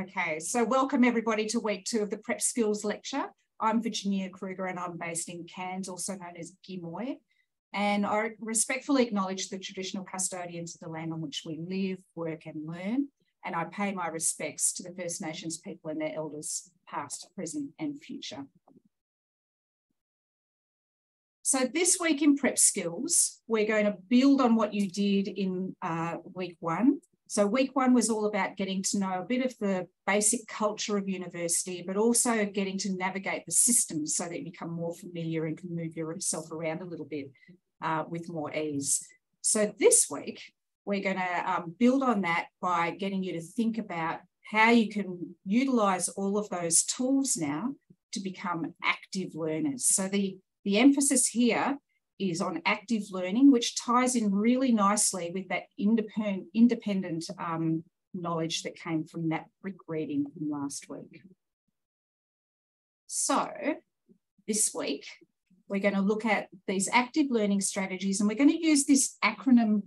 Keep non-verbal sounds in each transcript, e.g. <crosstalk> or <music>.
okay, so welcome everybody to week two of the Prep Skills Lecture. I'm Virginia Kruger and I'm based in Cairns, also known as Gimuy. And I respectfully acknowledge the traditional custodians of the land on which we live, work and learn. And I pay my respects to the First Nations people and their elders, past, present and future. So this week in Prep Skills, we're going to build on what you did in uh, week one. So week one was all about getting to know a bit of the basic culture of university, but also getting to navigate the systems so that you become more familiar and can move yourself around a little bit uh, with more ease. So this week, we're going to um, build on that by getting you to think about how you can utilize all of those tools now to become active learners. So the the emphasis here is on active learning, which ties in really nicely with that independent, um, knowledge that came from that brick reading from last week. So this week, we're going to look at these active learning strategies and we're going to use this acronym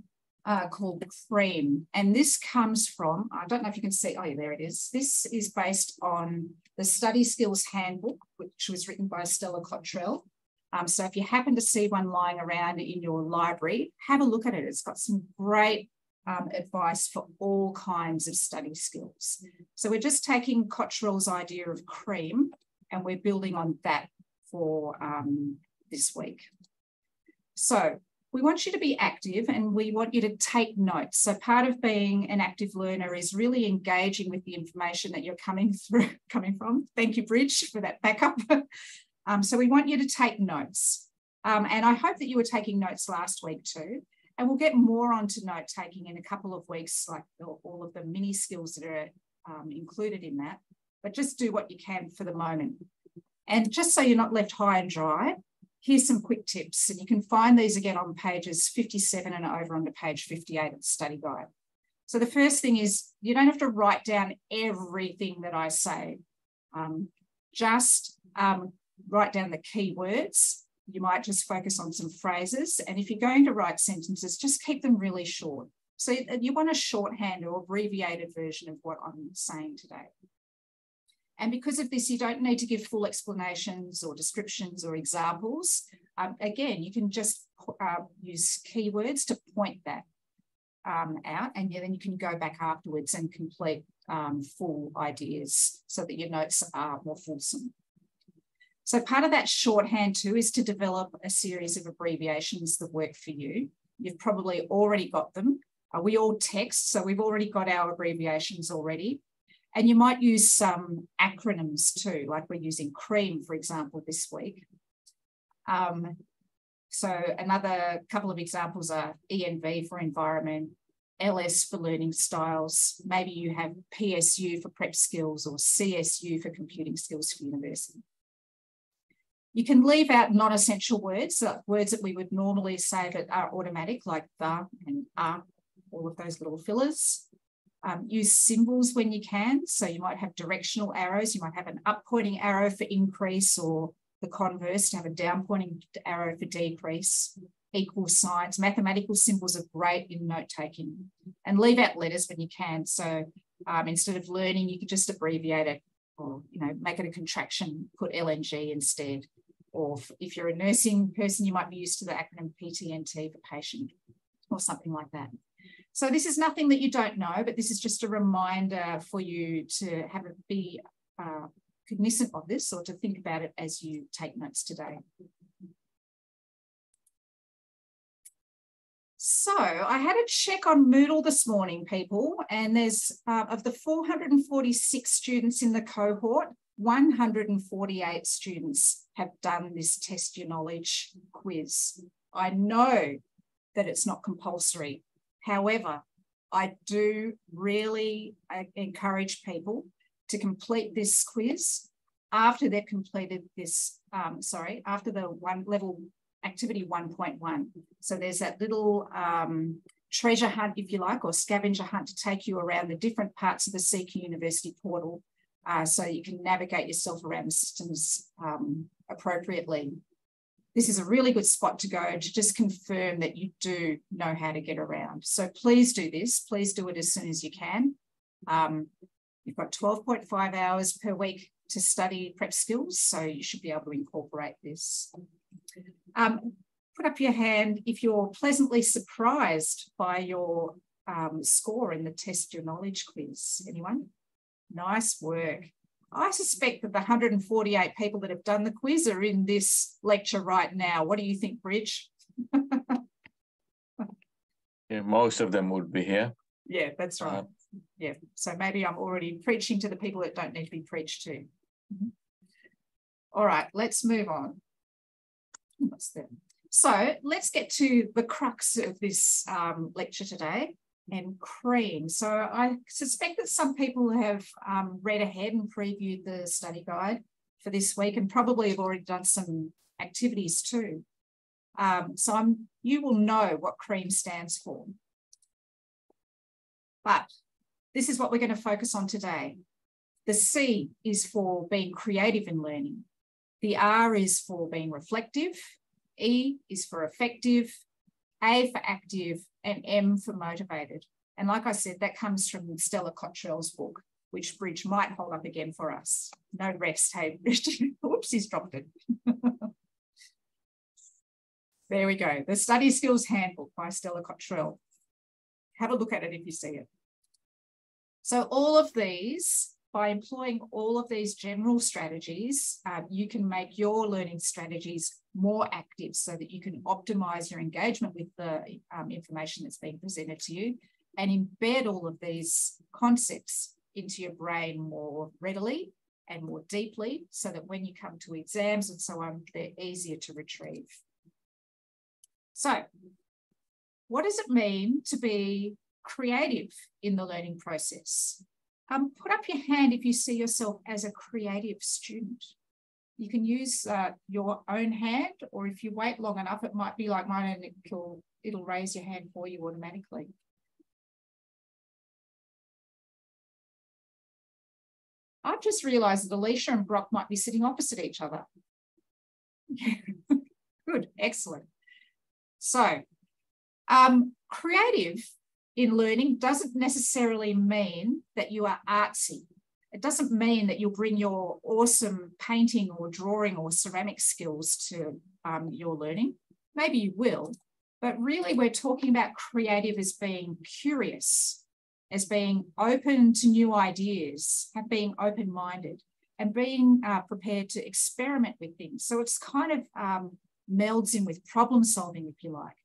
uh, called CREAM. And this comes from, I don't know if you can see, oh yeah, there it is. This is based on the Study Skills Handbook, which was written by Stella Cottrell. Um, so if you happen to see one lying around in your library, have a look at it. It's got some great um, advice for all kinds of study skills. So we're just taking Cottrell's idea of cream and we're building on that for um, this week. So we want you to be active and we want you to take notes. So part of being an active learner is really engaging with the information that you're coming <laughs> through, coming from. Thank you, Bridge, for that backup. <laughs> Um, so we want you to take notes. Um, and I hope that you were taking notes last week too. And we'll get more onto note taking in a couple of weeks, like all of the mini skills that are um, included in that. But just do what you can for the moment. And just so you're not left high and dry, here's some quick tips. And you can find these again on pages 57 and over onto page 58 of the study guide. So the first thing is you don't have to write down everything that I say. Um, just um, write down the key words. You might just focus on some phrases. And if you're going to write sentences, just keep them really short. So you want a shorthand or abbreviated version of what I'm saying today. And because of this, you don't need to give full explanations or descriptions or examples. Um, again, you can just uh, use keywords to point that um, out, and then you can go back afterwards and complete um, full ideas so that your notes are more fulsome. So part of that shorthand too is to develop a series of abbreviations that work for you. You've probably already got them. We all text, so we've already got our abbreviations already. And you might use some acronyms too, like we're using CREAM, for example, this week. Um, so another couple of examples are ENV for environment, LS for learning styles. Maybe you have PSU for prep skills or CSU for computing skills for university. You can leave out non-essential words, words that we would normally say that are automatic, like the and are, all of those little fillers. Um, use symbols when you can. So you might have directional arrows. You might have an up pointing arrow for increase or the converse to have a down pointing arrow for decrease. Equal signs, mathematical symbols are great in note taking and leave out letters when you can. So um, instead of learning, you could just abbreviate it or you know make it a contraction, put LNG instead or if you're a nursing person, you might be used to the acronym PTNT for patient or something like that. So this is nothing that you don't know, but this is just a reminder for you to have it be uh, cognizant of this or to think about it as you take notes today. So I had a check on Moodle this morning, people, and there's uh, of the 446 students in the cohort, 148 students have done this test your knowledge quiz. I know that it's not compulsory. However, I do really uh, encourage people to complete this quiz after they've completed this, um, sorry, after the one level activity 1.1. So there's that little um, treasure hunt, if you like, or scavenger hunt to take you around the different parts of the CQ University portal uh, so you can navigate yourself around the systems um, appropriately. this is a really good spot to go to just confirm that you do know how to get around. So please do this. Please do it as soon as you can. Um, you've got 12.5 hours per week to study prep skills, so you should be able to incorporate this. Um, put up your hand if you're pleasantly surprised by your um, score in the test your knowledge quiz. Anyone? Nice work. I suspect that the 148 people that have done the quiz are in this lecture right now. What do you think, Bridge? <laughs> yeah, most of them would be here. Yeah, that's right. Uh, yeah, so maybe I'm already preaching to the people that don't need to be preached to. Mm -hmm. All right, let's move on. What's that? So let's get to the crux of this um, lecture today, and cream. So I suspect that some people have um, read ahead and previewed the study guide for this week and probably have already done some activities too. Um, so I'm, you will know what CREAM stands for. But this is what we're going to focus on today. The C is for being creative in learning. The R is for being reflective. E is for effective. A for active, and M for motivated. And like I said, that comes from Stella Cottrell's book, which Bridge might hold up again for us. No rest, hey. Oops, he's dropped it. there we go. The Study Skills Handbook by Stella Cottrell. Have a look at it if you see it. So all of these by employing all of these general strategies, uh, you can make your learning strategies more active so that you can optimize your engagement with the um, information that's being presented to you and embed all of these concepts into your brain more readily and more deeply so that when you come to exams and so on, they're easier to retrieve. So, what does it mean to be creative in the learning process? Um, put up your hand if you see yourself as a creative student. You can use uh, your own hand, or if you wait long enough, it might be like mine and it'll, it'll raise your hand for you automatically. I've just realized that Alicia and Brock might be sitting opposite each other. <laughs> Good, excellent. So, um, creative in learning doesn't necessarily mean that you are artsy. It doesn't mean that you'll bring your awesome painting or drawing or ceramic skills to um, your learning. Maybe you will, but really we're talking about creative as being curious, as being open to new ideas, and being open-minded, and being uh, prepared to experiment with things. So it's kind of um, melds in with problem solving, if you like.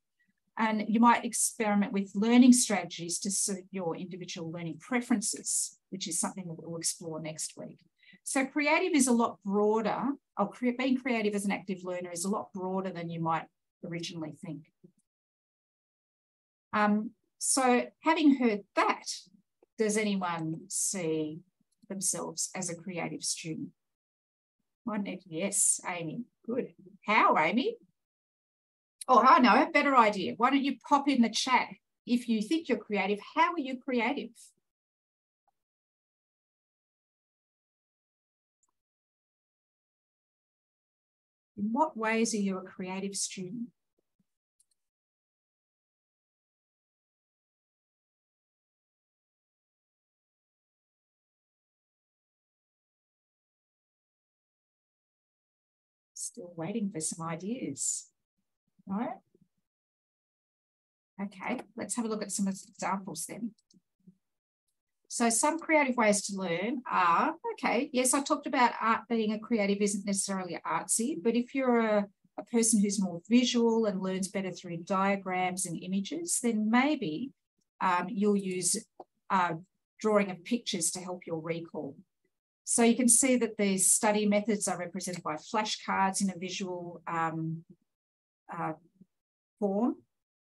And you might experiment with learning strategies to suit your individual learning preferences, which is something that we'll explore next week. So creative is a lot broader, or being creative as an active learner is a lot broader than you might originally think. Um, so having heard that, does anyone see themselves as a creative student? Yes, Amy, good. How, Amy? Oh, I know, a better idea. Why don't you pop in the chat if you think you're creative, how are you creative? In what ways are you a creative student? Still waiting for some ideas. No? Okay, let's have a look at some examples then. So some creative ways to learn are, okay, yes, I talked about art being a creative isn't necessarily artsy, but if you're a, a person who's more visual and learns better through diagrams and images, then maybe um, you'll use uh, drawing of pictures to help your recall. So you can see that these study methods are represented by flashcards in a visual um, uh, form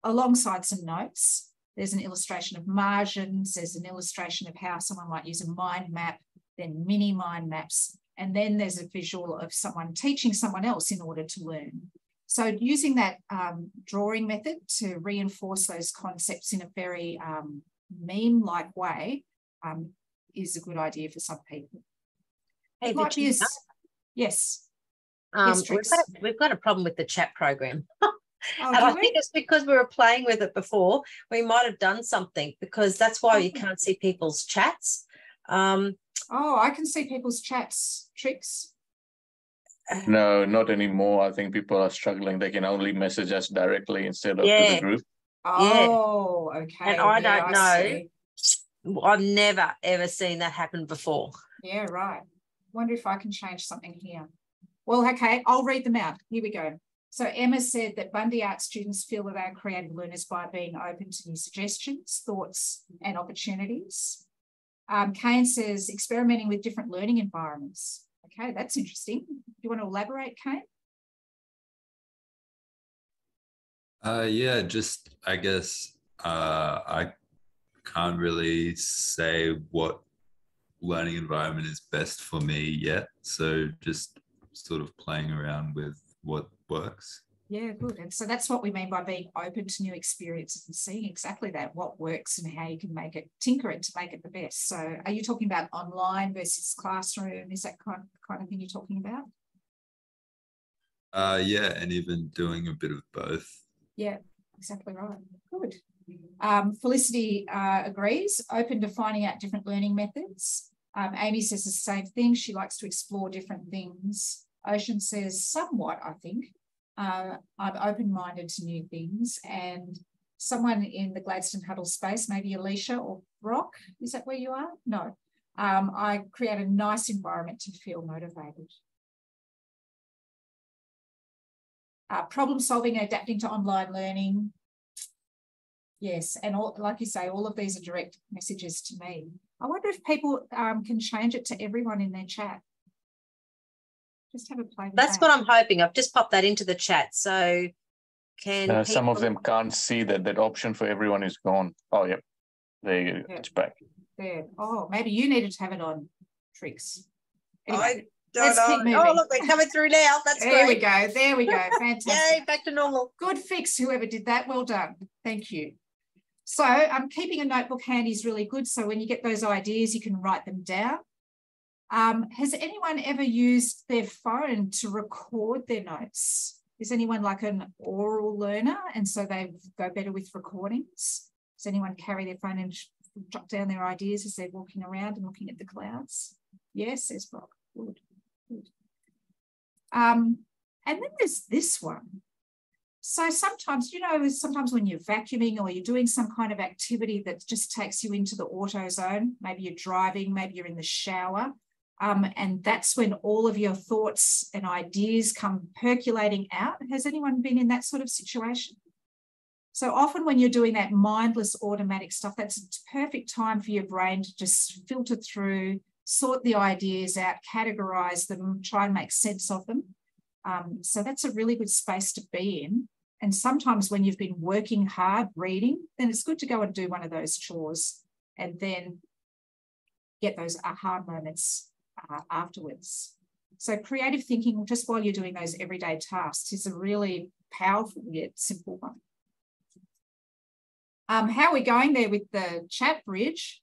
alongside some notes. There's an illustration of margins, there's an illustration of how someone might use a mind map, then mini mind maps, and then there's a visual of someone teaching someone else in order to learn. So using that um, drawing method to reinforce those concepts in a very um, meme-like way um, is a good idea for some people. Hey, yes. Um, we've, got a, we've got a problem with the chat program. <laughs> Oh, and I we? think it's because we were playing with it before. We might have done something because that's why you can't see people's chats. Um, oh, I can see people's chats, tricks. No, not anymore. I think people are struggling. They can only message us directly instead of to the group. Oh, okay. And I yeah, don't know. see. I've never ever seen that happen before. Yeah, right. Wonder if I can change something here. Well, okay, I'll read them out. Here we go. So Emma said that Bundy Art students feel that they are creative learners by being open to new suggestions, thoughts, and opportunities. Um, Kane says experimenting with different learning environments. Okay, that's interesting. Do you want to elaborate, Kane? Uh, yeah, just I guess uh, I can't really say what learning environment is best for me yet. So just sort of playing around with what works. Yeah, good. And so that's what we mean by being open to new experiences and seeing exactly that, what works and how you can make it, tinker it to make it the best. So are you talking about online versus classroom? Is that kind of, kind of thing you're talking about? Uh, yeah, and even doing a bit of both. Yeah, exactly right. Good. Um, Felicity uh, agrees, open to finding out different learning methods. Um, Amy says the same thing. She likes to explore different things. Ocean says somewhat, I think. Uh, I'm open minded to new things. And someone in the Gladstone Huddle space, maybe Alicia or Brock, is that where you are? No. Um, I create a nice environment to feel motivated. Uh, problem solving, adapting to online learning. Yes, and all, like you say, all of these are direct messages to me. I wonder if people um, can change it to everyone in their chat. Just have a play. That's that. what I'm hoping. I've just popped that into the chat. So can Uh, some of them can't see that that option for everyone is gone. Oh, yep. There you go. Yeah. It's back. there. Oh, maybe you needed to have it on tricks. Anyway, Don't let's keep know. moving. Oh, look, we're coming through now. That's there we go. There we go. <laughs> Fantastic. Yay, back to normal. Good fix, whoever did that. Well done. Thank you. So um, keeping a notebook handy is really good. So when you get those ideas, you can write them down. Um, has anyone ever used their phone to record their notes? Is anyone like an oral learner and so they go better with recordings? Does anyone carry their phone and jot down their ideas as they're walking around and looking at the clouds? Yes, says Brock. Good. Good. Um, and then there's this one. So sometimes, you know, sometimes when you're vacuuming or you're doing some kind of activity that just takes you into the auto zone, maybe you're driving, maybe you're in the shower, um, and that's when all of your thoughts and ideas come percolating out. Has anyone been in that sort of situation? So often when you're doing that mindless automatic stuff, that's a perfect time for your brain to just filter through, sort the ideas out, categorize them, try and make sense of them. Um, so that's a really good space to be in. And sometimes when you've been working hard reading, then it's good to go and do one of those chores and then get those aha moments uh, afterwards. So creative thinking, just while you're doing those everyday tasks, is a really powerful yet simple one. Um, how are we going there with the chat bridge?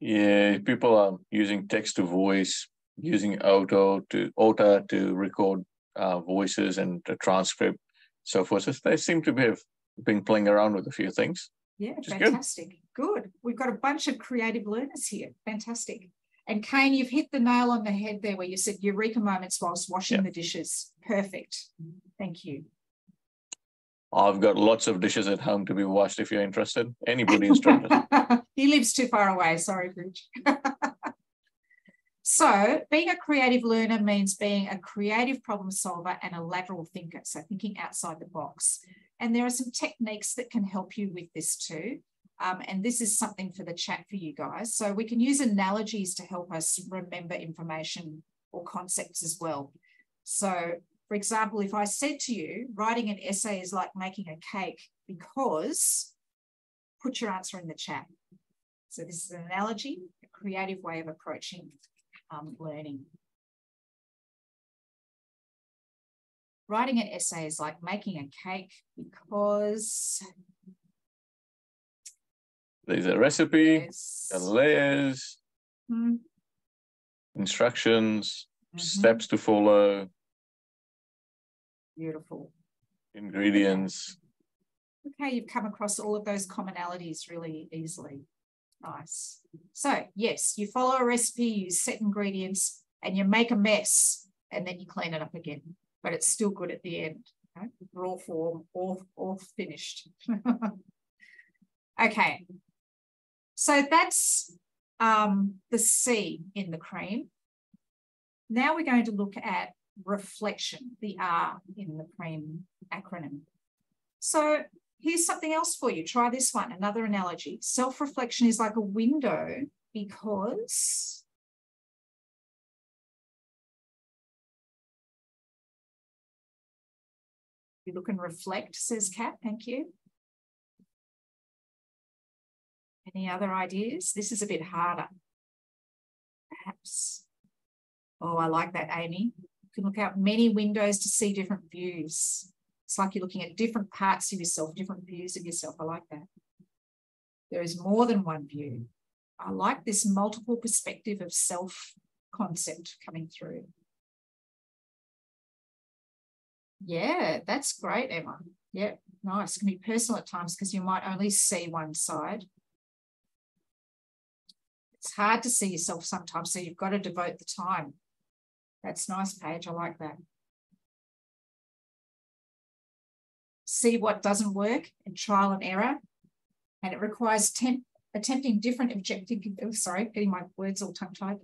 Yeah, people are using text to voice, using auto to OTA to record uh, voices and the transcript, so forth. So they seem to have been playing around with a few things. Yeah, is good. fantastic. Good. We've got a bunch of creative learners here. Fantastic. And Kane, you've hit the nail on the head there where you said eureka moments whilst washing Yeah. the dishes. Perfect. Thank you. I've got lots of dishes at home to be washed if you're interested. Anybody is interested? <laughs> <laughs> he lives too far away. Sorry, Bridge. <laughs> so, being a creative learner means being a creative problem solver and a lateral thinker. So, thinking outside the box. And there are some techniques that can help you with this too. Um, and this is something for the chat for you guys. So, we can use analogies to help us remember information or concepts as well. So, for example, if I said to you, writing an essay is like making a cake because put your answer in the chat. So this is an analogy, a creative way of approaching um, learning. Writing an essay is like making a cake because There's a recipe, there's the layers, Hmm, instructions, mhm. steps to follow. Beautiful. Ingredients. Okay, you've come across all of those commonalities really easily. Nice. So yes, you follow a recipe, you set ingredients, and you make a mess, and then you clean it up again. But it's still good at the end. Okay? Raw form, all, all finished. <laughs> okay. So that's um, the C in the cream. Now we're going to look at reflection, the R in the cream acronym. So here's something else for you. Try this one, another analogy. Self-reflection is like a window because you look and reflect, says Kat, thank you. Any other ideas? This is a bit harder, perhaps. Oh, I like that, Amy. You can look out many windows to see different views. It's like you're looking at different parts of yourself, different views of yourself. I like that. There is more than one view. I like this multiple perspective of self concept coming through. Yeah, that's great, Emma. Yeah, nice. It can be personal at times because you might only see one side. It's hard to see yourself sometimes, so you've got to devote the time. That's nice, Paige. I like that. See what doesn't work and trial and error. And it requires temp attempting different objective, oh, sorry, getting my words all tongue-tied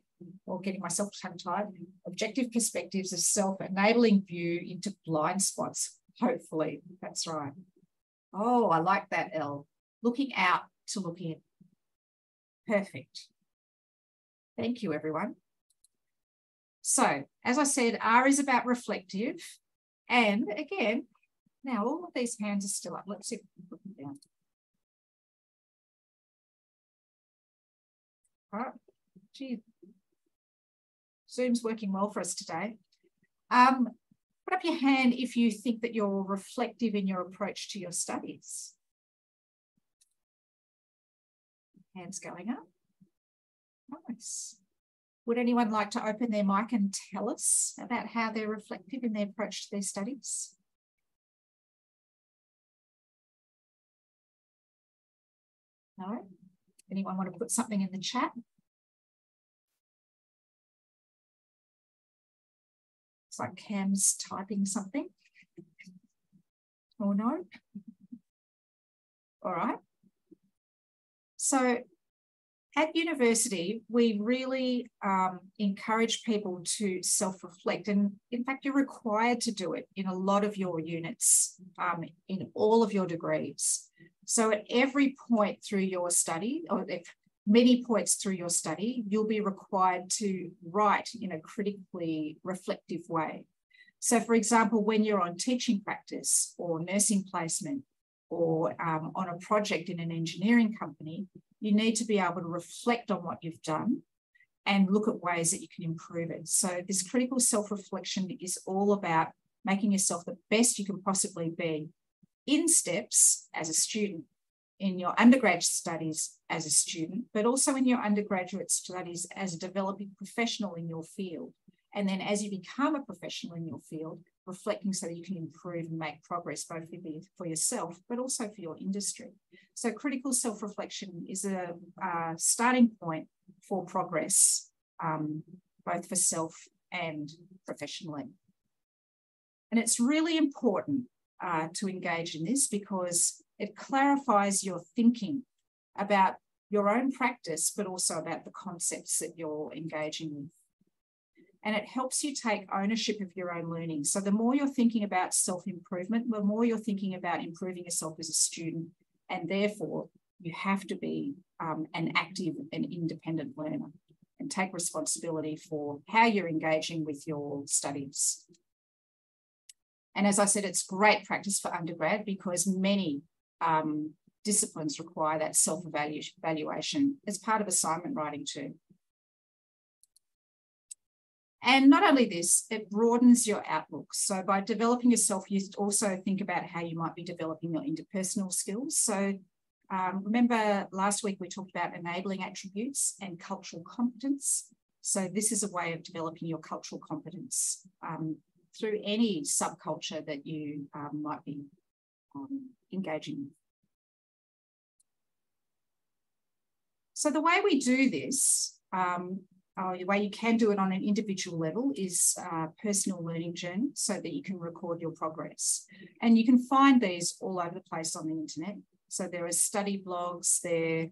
or getting myself tongue-tied, objective perspectives of self-enabling view into blind spots, hopefully. That's right. Oh, I like that, L. Looking out to look in. Perfect. Thank you, everyone. So, as I said, R is about reflective. And again, now all of these hands are still up. Let's see if we can put them down. All right. Gee, Zoom's working well for us today. Um, put up your hand if you think that you're reflective in your approach to your studies. Hands going up. Nice. Would anyone like to open their mic and tell us about how they're reflective in their approach to their studies? No? Anyone want to put something in the chat? It's like Cam's typing something. Or no? All right. So at university, we really um, encourage people to self reflect. And in fact, you're required to do it in a lot of your units, um, in all of your degrees. So at every point through your study, or many points through your study, you'll be required to write in a critically reflective way. So, for example, when you're on teaching practice or nursing placement or um, on a project in an engineering company, you need to be able to reflect on what you've done and look at ways that you can improve it. So, this critical self reflection is all about making yourself the best you can possibly be in steps as a student, in your undergraduate studies as a student, but also in your undergraduate studies as a developing professional in your field. And then as you become a professional in your field, reflecting so that you can improve and make progress both for yourself, but also for your industry. So critical self-reflection is a, a, starting point for progress, um, both for self and professionally. And it's really important uh, to engage in this because it clarifies your thinking about your own practice, but also about the concepts that you're engaging with and it helps you take ownership of your own learning. So the more you're thinking about self-improvement, the more you're thinking about improving yourself as a student, and therefore you have to be um, an active and independent learner and take responsibility for how you're engaging with your studies. And as I said, it's great practice for undergrad because many um, disciplines require that self-evaluation as part of assignment writing too. And not only this, it broadens your outlook. So by developing yourself, you also think about how you might be developing your interpersonal skills. So um, remember last week we talked about enabling attributes and cultural competence. So this is a way of developing your cultural competence um, through any subculture that you um, might be um, engaging with. So the way we do this, um, uh, the way you can do it on an individual level is uh, personal learning journey so that you can record your progress. And you can find these all over the place on the internet. So there are study blogs, there,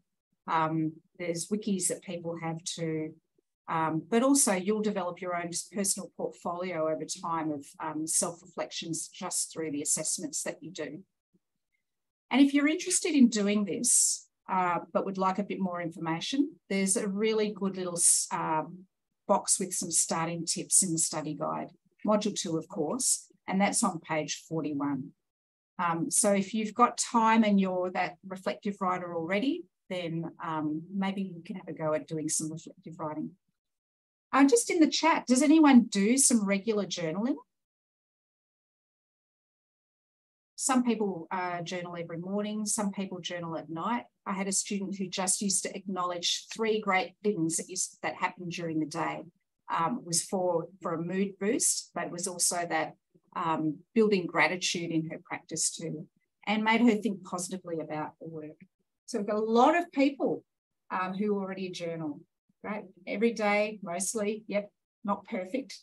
um, there's wikis that people have to, um, but also you'll develop your own personal portfolio over time of um, self-reflections just through the assessments that you do. And if you're interested in doing this, uh, but would like a bit more information, there's a really good little um, box with some starting tips in the study guide, module two, of course, and that's on page 41. Um, so if you've got time and you're that reflective writer already, then um, maybe you can have a go at doing some reflective writing. Uh, just in the chat, does anyone do some regular journaling? Some people uh, journal every morning, some people journal at night. I had a student who just used to acknowledge three great things that, used, that happened during the day. Um, it was for, for a mood boost, but it was also that um, building gratitude in her practice too, and made her think positively about the work. So we've got a lot of people um, who already journal, right? Every day, mostly, yep, not perfect,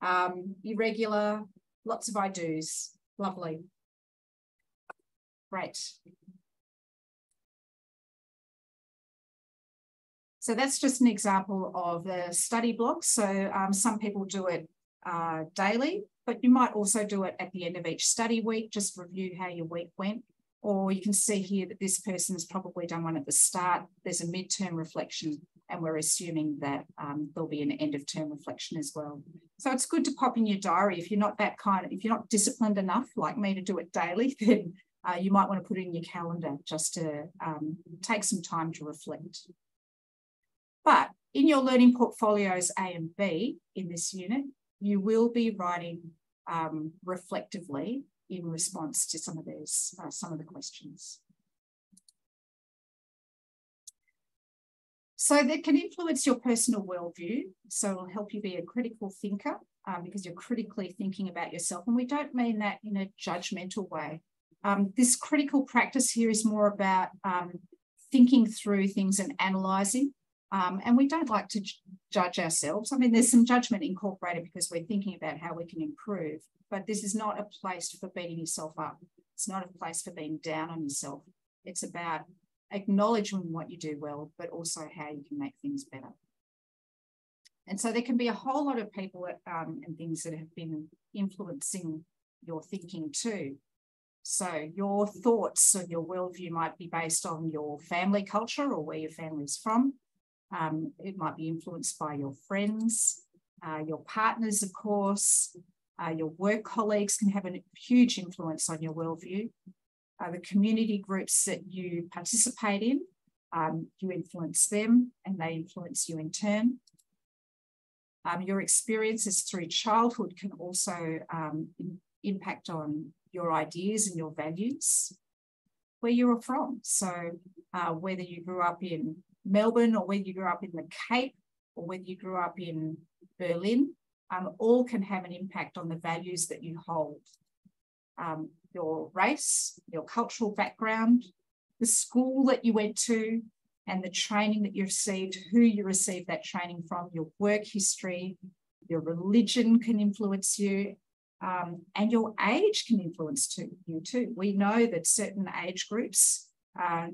um, irregular, lots of I do's, lovely. Great. So that's just an example of the study block. So um, some people do it uh, daily, but you might also do it at the end of each study week, just review how your week went. Or you can see here that this person's probably done one at the start. There's a midterm reflection, and we're assuming that um, there'll be an end of term reflection as well. So it's good to pop in your diary. If you're not that kind if you're not disciplined enough like me to do it daily, <laughs> then uh, you might want to put it in your calendar just to um, take some time to reflect. But in your learning portfolios A and B in this unit, you will be writing um, reflectively in response to some of these, uh, some of the questions. So that can influence your personal worldview. So it'll help you be a critical thinker um, because you're critically thinking about yourself. And we don't mean that in a judgmental way. Um, this critical practice here is more about um, thinking through things and analysing. Um, and we don't like to judge ourselves. I mean, there's some judgment incorporated because we're thinking about how we can improve, but this is not a place for beating yourself up. It's not a place for being down on yourself. It's about acknowledging what you do well, but also how you can make things better. And so there can be a whole lot of people um, and things that have been influencing your thinking too. So your thoughts and your worldview might be based on your family culture or where your family is from. Um, it might be influenced by your friends, uh, your partners, of course. Uh, your work colleagues can have a huge influence on your worldview. Uh, the community groups that you participate in, um, you influence them and they influence you in turn. Um, your experiences through childhood can also um, impact on your ideas and your values, where you're from. So uh, whether you grew up in Melbourne or whether you grew up in the Cape or whether you grew up in Berlin, um, all can have an impact on the values that you hold. Um, your race, your cultural background, the school that you went to, and the training that you received, who you received that training from, your work history, your religion can influence you, um, and your age can influence too, you too. We know that certain age groups, uh,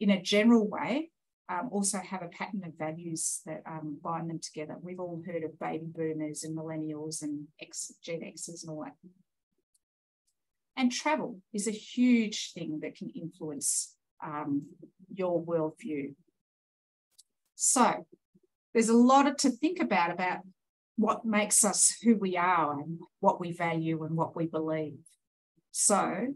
in a general way, um, also have a pattern of values that um, bind them together. We've all heard of baby boomers and millennials and X, Gen Xers and all that. And travel is a huge thing that can influence um, your worldview. So there's a lot to think about about what makes us who we are and what we value and what we believe. So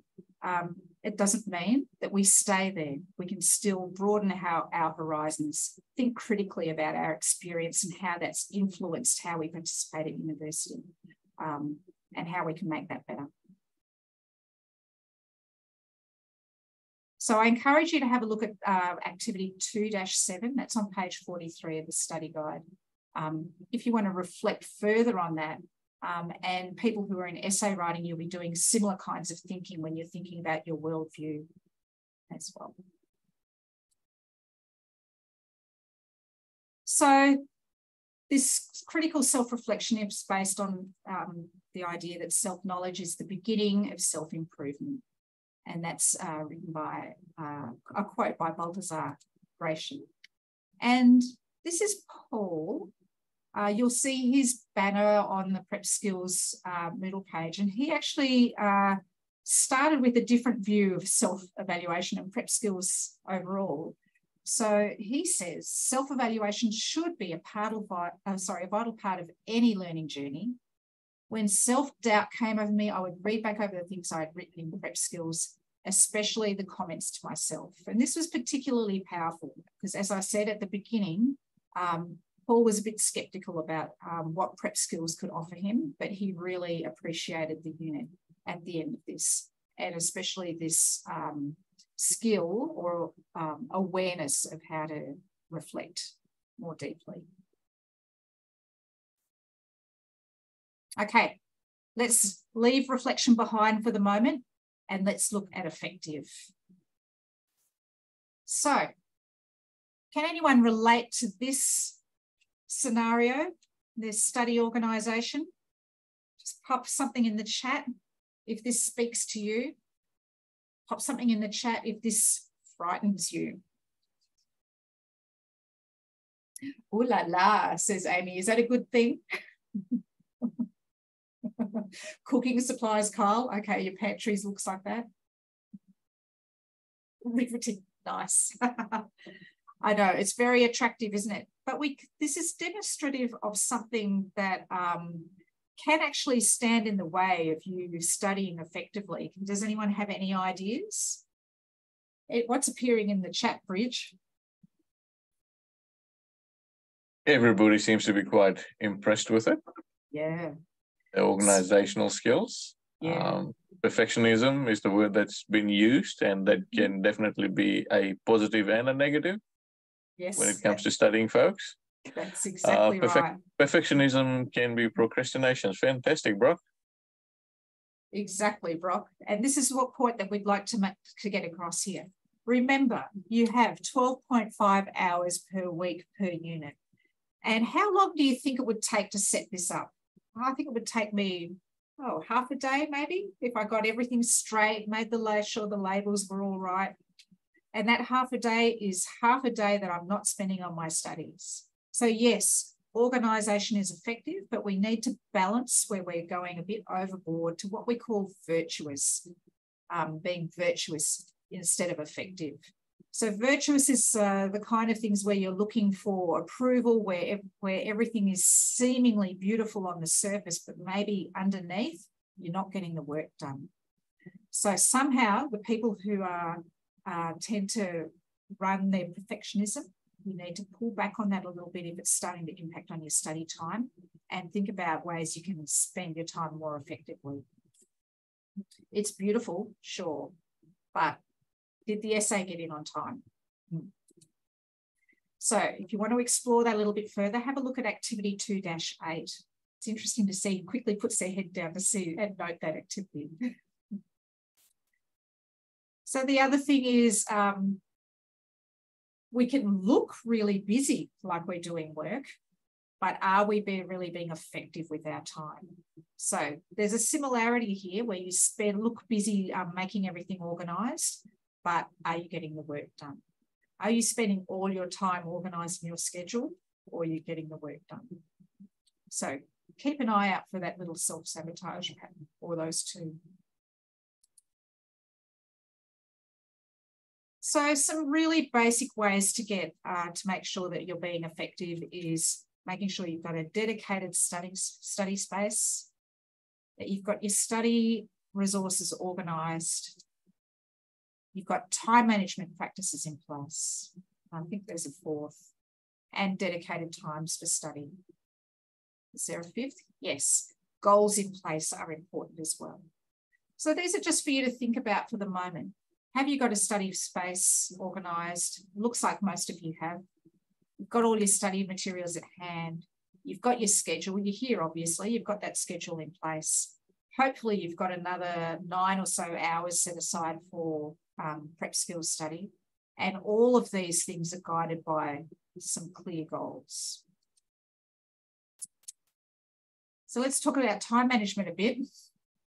um, it doesn't mean that we stay there. We can still broaden our, our horizons, think critically about our experience and how that's influenced how we participate at university um, and how we can make that better. So I encourage you to have a look at uh, activity 2-7, that's on page 43 of the study guide. Um, if you want to reflect further on that, Um, and people who are in essay writing, you'll be doing similar kinds of thinking when you're thinking about your worldview as well. So this critical self-reflection is based on um, the idea that self-knowledge is the beginning of self-improvement. And that's uh, written by uh, a quote by Baltasar Gracián. And this is Paul. Uh, you'll see his banner on the Prep Skills uh, Moodle page. And he actually uh, started with a different view of self-evaluation and prep skills overall. So he says self-evaluation should be a part of, uh, sorry, a vital part of any learning journey. When self-doubt came over me, I would read back over the things I had written in prep skills, especially the comments to myself. And this was particularly powerful because as I said at the beginning, um, Paul was a bit skeptical about um, what prep skills could offer him, but he really appreciated the unit at the end of this, and especially this um, skill or um, awareness of how to reflect more deeply. Okay, let's leave reflection behind for the moment and let's look at effective. So, can anyone relate to this scenario, this study organisation? Just pop something in the chat if this speaks to you. Pop something in the chat if this frightens you. Ooh la la, says Amy. Is that a good thing? <laughs> Cooking supplies, Carl. Okay, your pantries looks like that. <laughs> Riveting, nice. <laughs> I know it's very attractive, isn't it? But we this is demonstrative of something that um, can actually stand in the way of you studying effectively. Does anyone have any ideas? It, what's appearing in the chat bridge? Everybody seems to be quite impressed with it. Yeah. The organizational skills. Yeah. Um, perfectionism is the word that's been used, and that can definitely be a positive and a negative Yes. when it comes to studying, folks. That's uh, exactly perfect. right. Perfectionism can be procrastination. Fantastic, Brock. Exactly, Brock. And this is what point that we'd like to make to get across here. Remember, you have 12.5 hours per week per unit. And how long do you think it would take to set this up? I think it would take me, oh, half a day maybe, if I got everything straight, made the sure the labels were all right. And that half a day is half a day that I'm not spending on my studies. So yes, organisation is effective, but we need to balance where we're going a bit overboard to what we call virtuous, um, being virtuous instead of effective. So virtuous is uh, the kind of things where you're looking for approval, where, where everything is seemingly beautiful on the surface, but maybe underneath, you're not getting the work done. So somehow the people who are uh, tend to run their perfectionism you need to pull back on that a little bit if it's starting to impact on your study time and think about ways you can spend your time more effectively. It's beautiful, sure, but did the essay get in on time? Hmm. So if you want to explore that a little bit further, have a look at activity 2-8. It's interesting to see, quickly puts their head down to see and note that activity. <laughs> so the other thing is um, we can look really busy like we're doing work, but are we be really being effective with our time? So there's a similarity here where you spend look busy um, making everything organized, but are you getting the work done? Are you spending all your time organizing your schedule or are you getting the work done? So keep an eye out for that little self-sabotage pattern or those two. So some really basic ways to get uh, to make sure that you're being effective is making sure you've got a dedicated study, study space, that you've got your study resources organised, you've got time management practices in place. I think there's a fourth, and dedicated times for study. Is there a fifth? Yes, goals in place are important as well. So these are just for you to think about for the moment. Have you got a study space organised? Looks like most of you have. You've got all your study materials at hand. you've got your schedule. You're here, obviously, you've got that schedule in place. Hopefully, you've got another nine or so hours set aside for um, prep skills study. And all of these things are guided by some clear goals. So let's talk about time management a bit.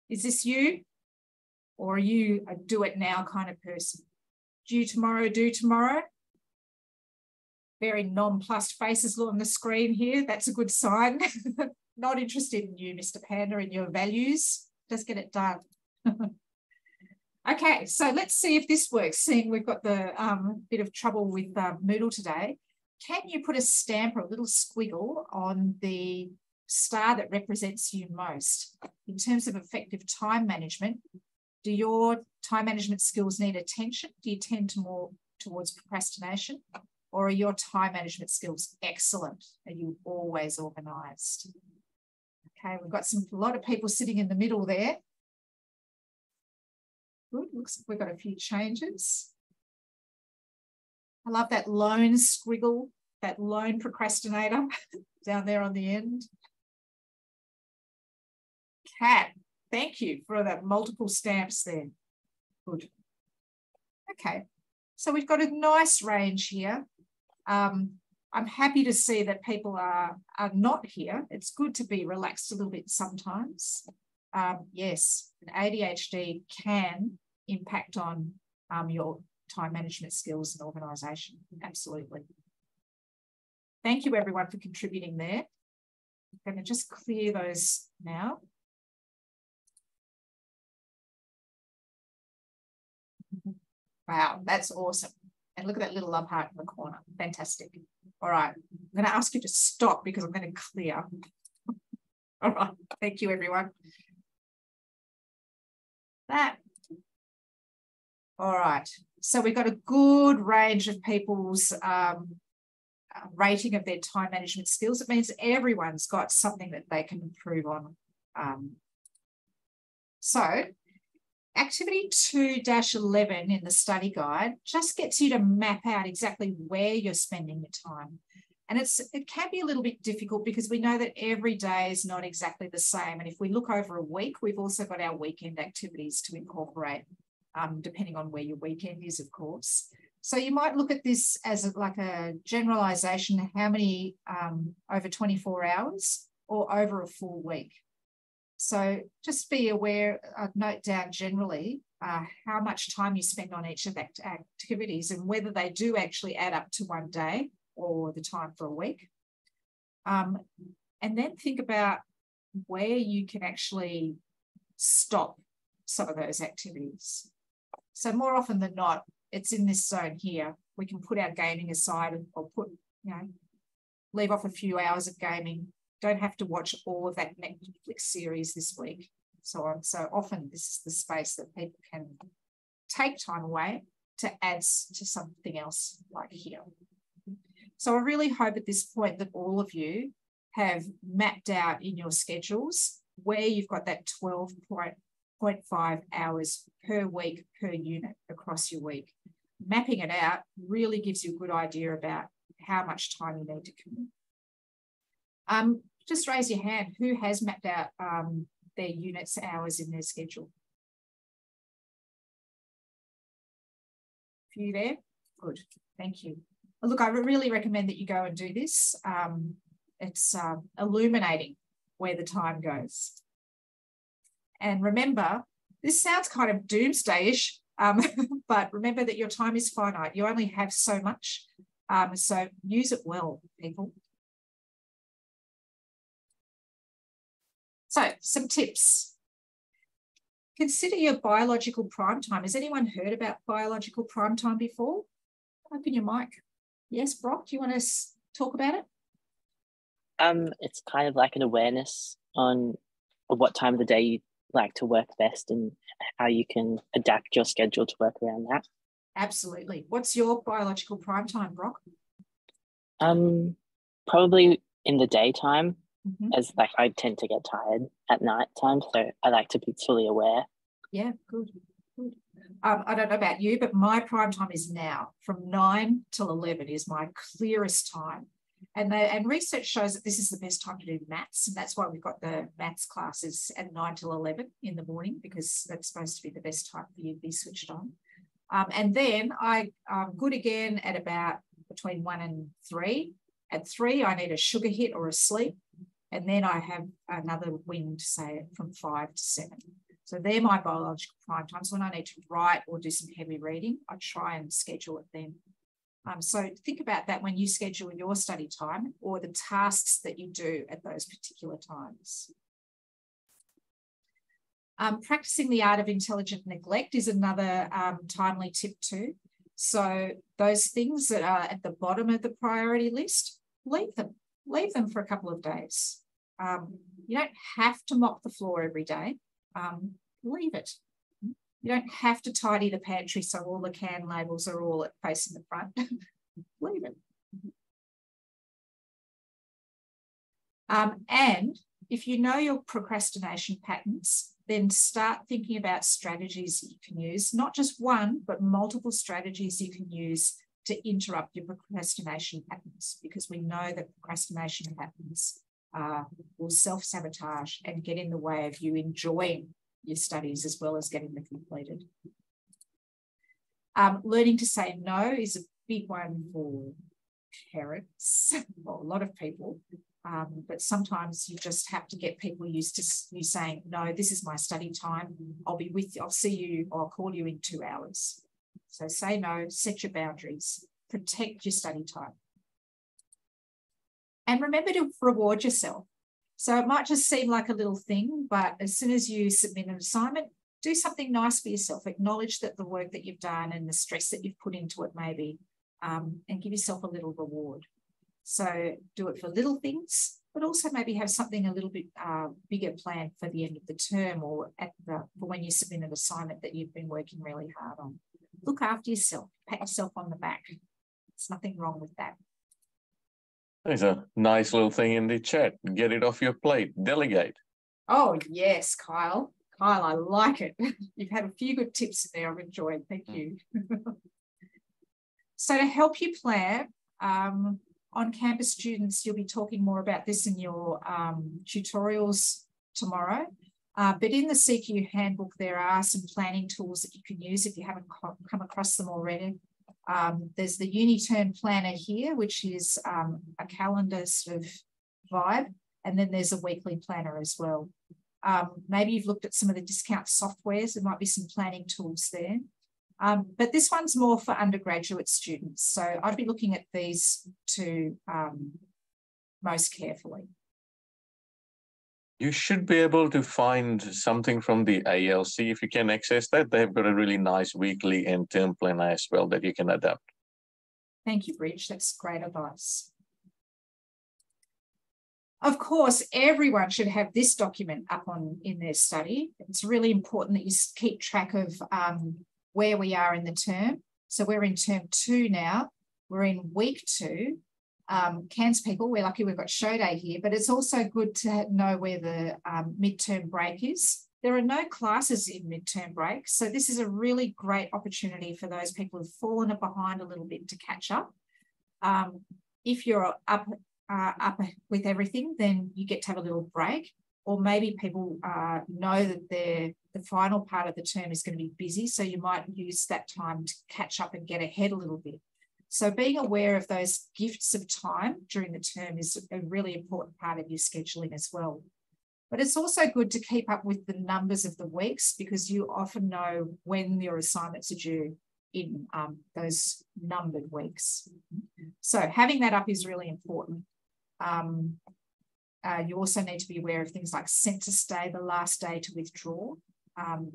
Is this you? Or are you a do it now kind of person? Due tomorrow, do tomorrow? Very nonplussed faces on the screen here. That's a good sign. <laughs> Not interested in you, Mr. Panda, and your values. Just get it done. <laughs> okay, so let's see if this works. Seeing we've got the um, bit of trouble with uh, Moodle today. Can you put a stamp or a little squiggle on the star that represents you most. In terms of effective time management, do your time management skills need attention? Do you tend to more towards procrastination? Or are your time management skills excellent? Are you always organized? Okay, we've got some a lot of people sitting in the middle there. Good, looks like we've got a few changes. I love that lone squiggle, that lone procrastinator <laughs> down there on the end. Cat, thank you for that multiple stamps there. Good. Okay, so we've got a nice range here. Um, I'm happy to see that people are, are not here. It's good to be relaxed a little bit sometimes. Um, yes, ADHD can impact on um, your time management skills and organisation. Absolutely. Thank you everyone for contributing there. I'm going to just clear those now. Wow, that's awesome. And look at that little love heart in the corner. Fantastic. All right. I'm going to ask you to stop because I'm going to clear. <laughs> All right. Thank you, everyone. That. All right. So we've got a good range of people's um, rating of their time management skills. It means everyone's got something that they can improve on. Um, so Activity 2-11 in the study guide just gets you to map out exactly where you're spending your time. And it's it can be a little bit difficult because we know that every day is not exactly the same. And if we look over a week, we've also got our weekend activities to incorporate, um, depending on where your weekend is, of course. So you might look at this as a, like a generalization, how many um, over 24 hours or over a full week. So just be aware, uh, note down generally uh, how much time you spend on each of the activities and whether they do actually add up to one day or the time for a week. Um, and then think about where you can actually stop some of those activities. So more often than not, it's in this zone here. We can put our gaming aside or put, you know, leave off a few hours of gaming don't have to watch all of that Netflix series this week, so on. So often this is the space that people can take time away to add to something else like here. So I really hope at this point that all of you have mapped out in your schedules where you've got that 12.5 hours per week per unit across your week. Mapping it out really gives you a good idea about how much time you need to commit. Um, just raise your hand. Who has mapped out um, their units hours in their schedule? Few there? Good, thank you. Look, I really recommend that you go and do this. Um, it's uh, illuminating where the time goes. And remember, this sounds kind of doomsday-ish, um, <laughs> but remember that your time is finite. You only have so much. Um, so use it well, people. So some tips. Consider your biological prime time. Has anyone heard about biological prime time before? Open your mic. Yes, Brock, do you want to talk about it? Um, it's kind of like an awareness on what time of the day you like to work best and how you can adapt your schedule to work around that. Absolutely. What's your biological prime time, Brock? Um, probably in the daytime mm-hmm. as like I tend to get tired at night time. So I like to be fully aware. Yeah, good. Good. Um, I don't know about you, but my prime time is now from nine till 11 is my clearest time. And, they, and research shows that this is the best time to do maths. And that's why we've got the maths classes at 9 till 11 in the morning, because that's supposed to be the best time for you to be switched on. Um, and then I, I'm good again at about between 1 and 3. At 3, I need a sugar hit or a sleep. And then I have another wind, say, from 5 to 7. So they're my biological prime times. When I need to write or do some heavy reading, I try and schedule it then. Um, so think about that when you schedule your study time or the tasks that you do at those particular times. Um, practicing the art of intelligent neglect is another um, timely tip too. So those things that are at the bottom of the priority list, leave them. Leave them for a couple of days. Um, you don't have to mop the floor every day. Um, leave it. You don't have to tidy the pantry so all the can labels are all at facing the front. <laughs> Leave it. Um, and if you know your procrastination patterns, then start thinking about strategies that you can use, not just one, but multiple strategies you can use to interrupt your procrastination patterns, because we know that procrastination patterns uh, will self sabotage and get in the way of you enjoying your studies as well as getting them completed. Um, learning to say no is a big one for parents, or a lot of people. Um, but sometimes you just have to get people used to you saying, no, this is my study time. I'll be with you. I'll see you I'll call you in two hours. So say no, set your boundaries, protect your study time. And remember to reward yourself. So it might just seem like a little thing, but as soon as you submit an assignment, do something nice for yourself. Acknowledge that the work that you've done and the stress that you've put into it, maybe, um, and give yourself a little reward. So do it for little things, but also maybe have something a little bit uh, bigger planned for the end of the term or at the, for when you submit an assignment that you've been working really hard on. Look after yourself, pat yourself on the back. There's nothing wrong with that. There's a nice little thing in the chat. Get it off your plate. Delegate. Oh, yes, Kyle. Kyle, I like it. <laughs> You've had a few good tips in there. I've enjoyed. Thank you. <laughs> so, to help you plan, um, on campus students, you'll be talking more about this in your um, tutorials tomorrow. Uh, but in the CQ handbook, there are some planning tools that you can use if you haven't come across them already. Um, there's the Uniterm planner here, which is um, a calendar sort of vibe. And then there's a weekly planner as well. Um, maybe you've looked at some of the discount softwares. There might be some planning tools there. Um, but this one's more for undergraduate students. So I'd be looking at these two um, most carefully you should be able to find something from the ALC if you can access that. They've got a really nice weekly and term planner as well that you can adapt. Thank you, Bridge. That's great advice. Of course, everyone should have this document up on in their study. It's really important that you keep track of um, where we are in the term. So we're in term two now. We're in week two um, Cairns people, we're lucky we've got show day here, but it's also good to know where the um, midterm break is. There are no classes in midterm break, so this is a really great opportunity for those people who've fallen behind a little bit to catch up. Um, if you're up uh, up with everything, then you get to have a little break. Or maybe people uh, know that the final part of the term is going to be busy, so you might use that time to catch up and get ahead a little bit. So being aware of those gifts of time during the term is a really important part of your scheduling as well. But it's also good to keep up with the numbers of the weeks because you often know when your assignments are due in um, those numbered weeks. So having that up is really important. Um, uh, you also need to be aware of things like census day, the last day to withdraw um,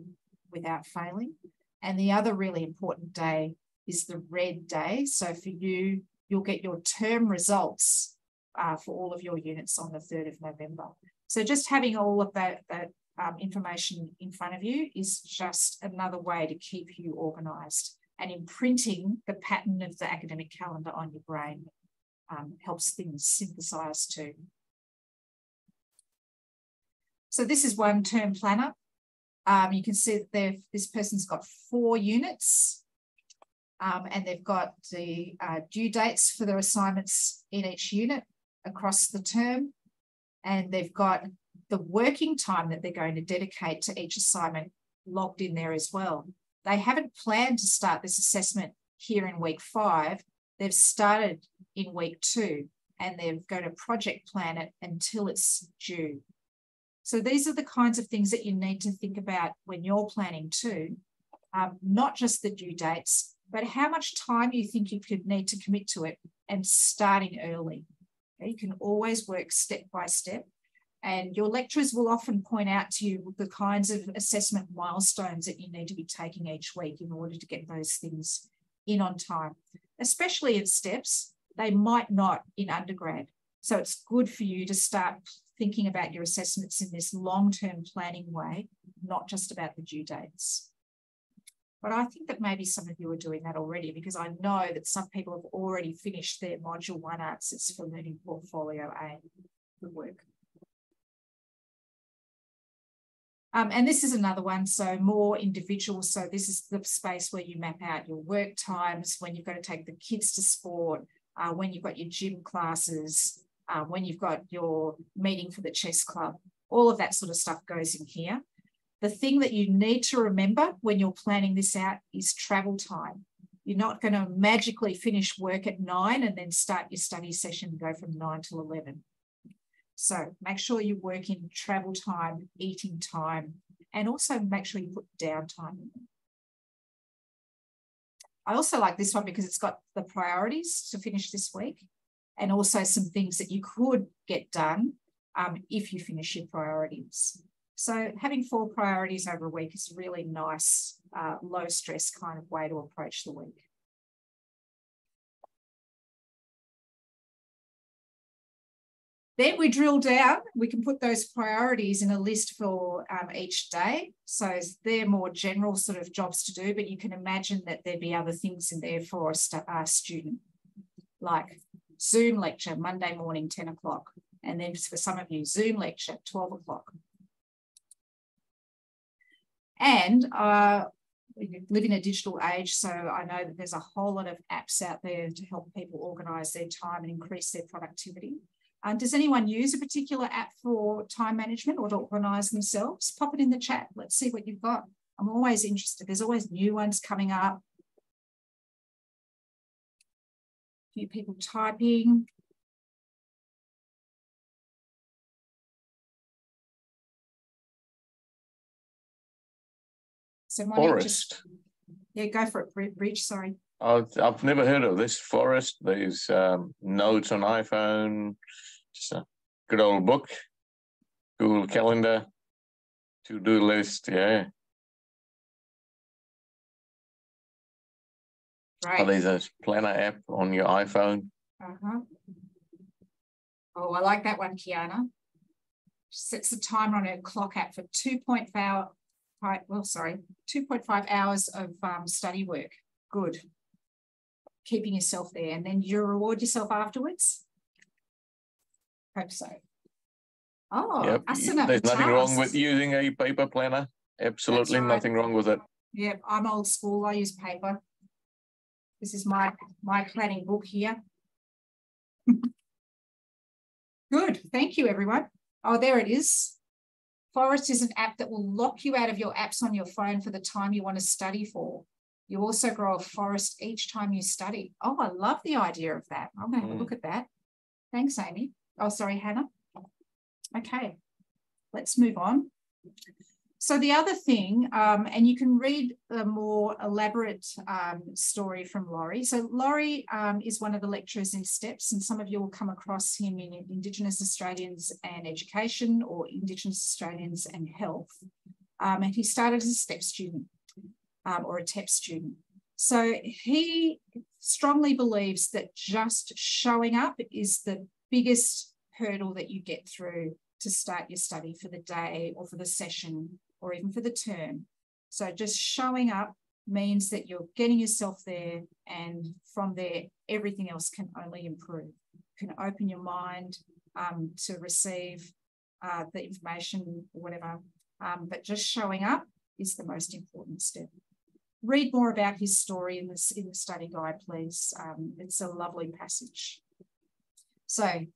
without failing. And the other really important day is the red day. So for you, you'll get your term results uh, for all of your units on the 3rd of November. So just having all of that, that um, information in front of you is just another way to keep you organised. And imprinting the pattern of the academic calendar on your brain um, helps things synthesize too. So this is one term planner. Um, you can see that this person's got four units um, and they've got the uh, due dates for their assignments in each unit. across the term, and they've got the working time that they're going to dedicate to each assignment logged in there as well. They haven't planned to start this assessment here in week five. They've started in week two and they're going to project plan it until it's due. So these are the kinds of things that you need to think about when you're planning too, um, not just the due dates, but how much time you think you could need to commit to it and starting early. Okay? You can always work step by step. And your lecturers will often point out to you the kinds of assessment milestones that you need to be taking each week in order to get those things in on time, especially in steps. They might not in undergrad. So it's good for you to start thinking about your assessments in this long-term planning way, not just about the due dates. But I think that maybe some of you are doing that already because I know that some people have already finished their module one answers for learning portfolio A. Good work. Um, and this is another one, so more individual. So this is the space where you map out your work times, when you've got to take the kids to sport, uh, when you've got your gym classes, uh, when you've got your meeting for the chess club. All of that sort of stuff goes in here. The thing that you need to remember when you're planning this out is travel time. You're not going to magically finish work at nine and then start your study session and go from nine till 11. So make sure you work in travel time, eating time, and also make sure you put downtime in. I also like this one because it's got the priorities to finish this week and also some things that you could get done um, if you finish your priorities. So having four priorities over a week is a really nice, uh, low stress kind of way to approach the week. Then we drill down, we can put those priorities in a list for um, each day. So they're more general sort of jobs to do, but you can imagine that there'd be other things in there for a, a student, like Zoom lecture Monday morning, 10 o'clock. And then for some of you, Zoom lecture, 12 o'clock. And uh, we live in a digital age, so I know that there's a whole lot of apps out there to help people organise their time and increase their productivity. Um, does anyone use a particular app for time management or to organise themselves? Pop it in the chat. Let's see what you've got. I'm always interested. There's always new ones coming up. A few people typing. Forest. Just, yeah, go for it, Bridge. Sorry. I've, I've never heard of this forest. There's um, notes on iPhone, just a good old book, Google Calendar, to-do list. Yeah. Right. Oh, there's a planner app on your iPhone. Uh-huh. Oh, I like that one, Kiana. Sets the timer on her clock app for 2.5, well, sorry, 2.5 hours of um, study work. Good. Keeping yourself there. And then you reward yourself afterwards. Hope so. Oh, yep. There's nothing wrong with using a paper planner. Absolutely right. nothing wrong with it. Yep, I'm old school. I use paper. This is my, my planning book here. <laughs> Good. Thank you, everyone. Oh, there it is. Forest is an app that will lock you out of your apps on your phone for the time you want to study for. You also grow a forest each time you study. Oh, I love the idea of that. I'm going to have mm. a look at that. Thanks, Amy. Oh, sorry, Hannah. Okay, let's move on. So the other thing, um, and you can read a more elaborate um, story from Laurie. So Laurie um, is one of the lecturers in STEPS, and some of you will come across him in Indigenous Australians and Education or Indigenous Australians and Health. Um, and he started as a STEP student um, or a TEP student. So he strongly believes that just showing up is the biggest hurdle that you get through to start your study for the day or for the session or even for the term. So just showing up means that you're getting yourself there and from there everything else can only improve. You can open your mind um, to receive uh, the information or whatever, um, but just showing up is the most important step. Read more about his story in, this, in the study guide, please. Um, it's a lovely passage. So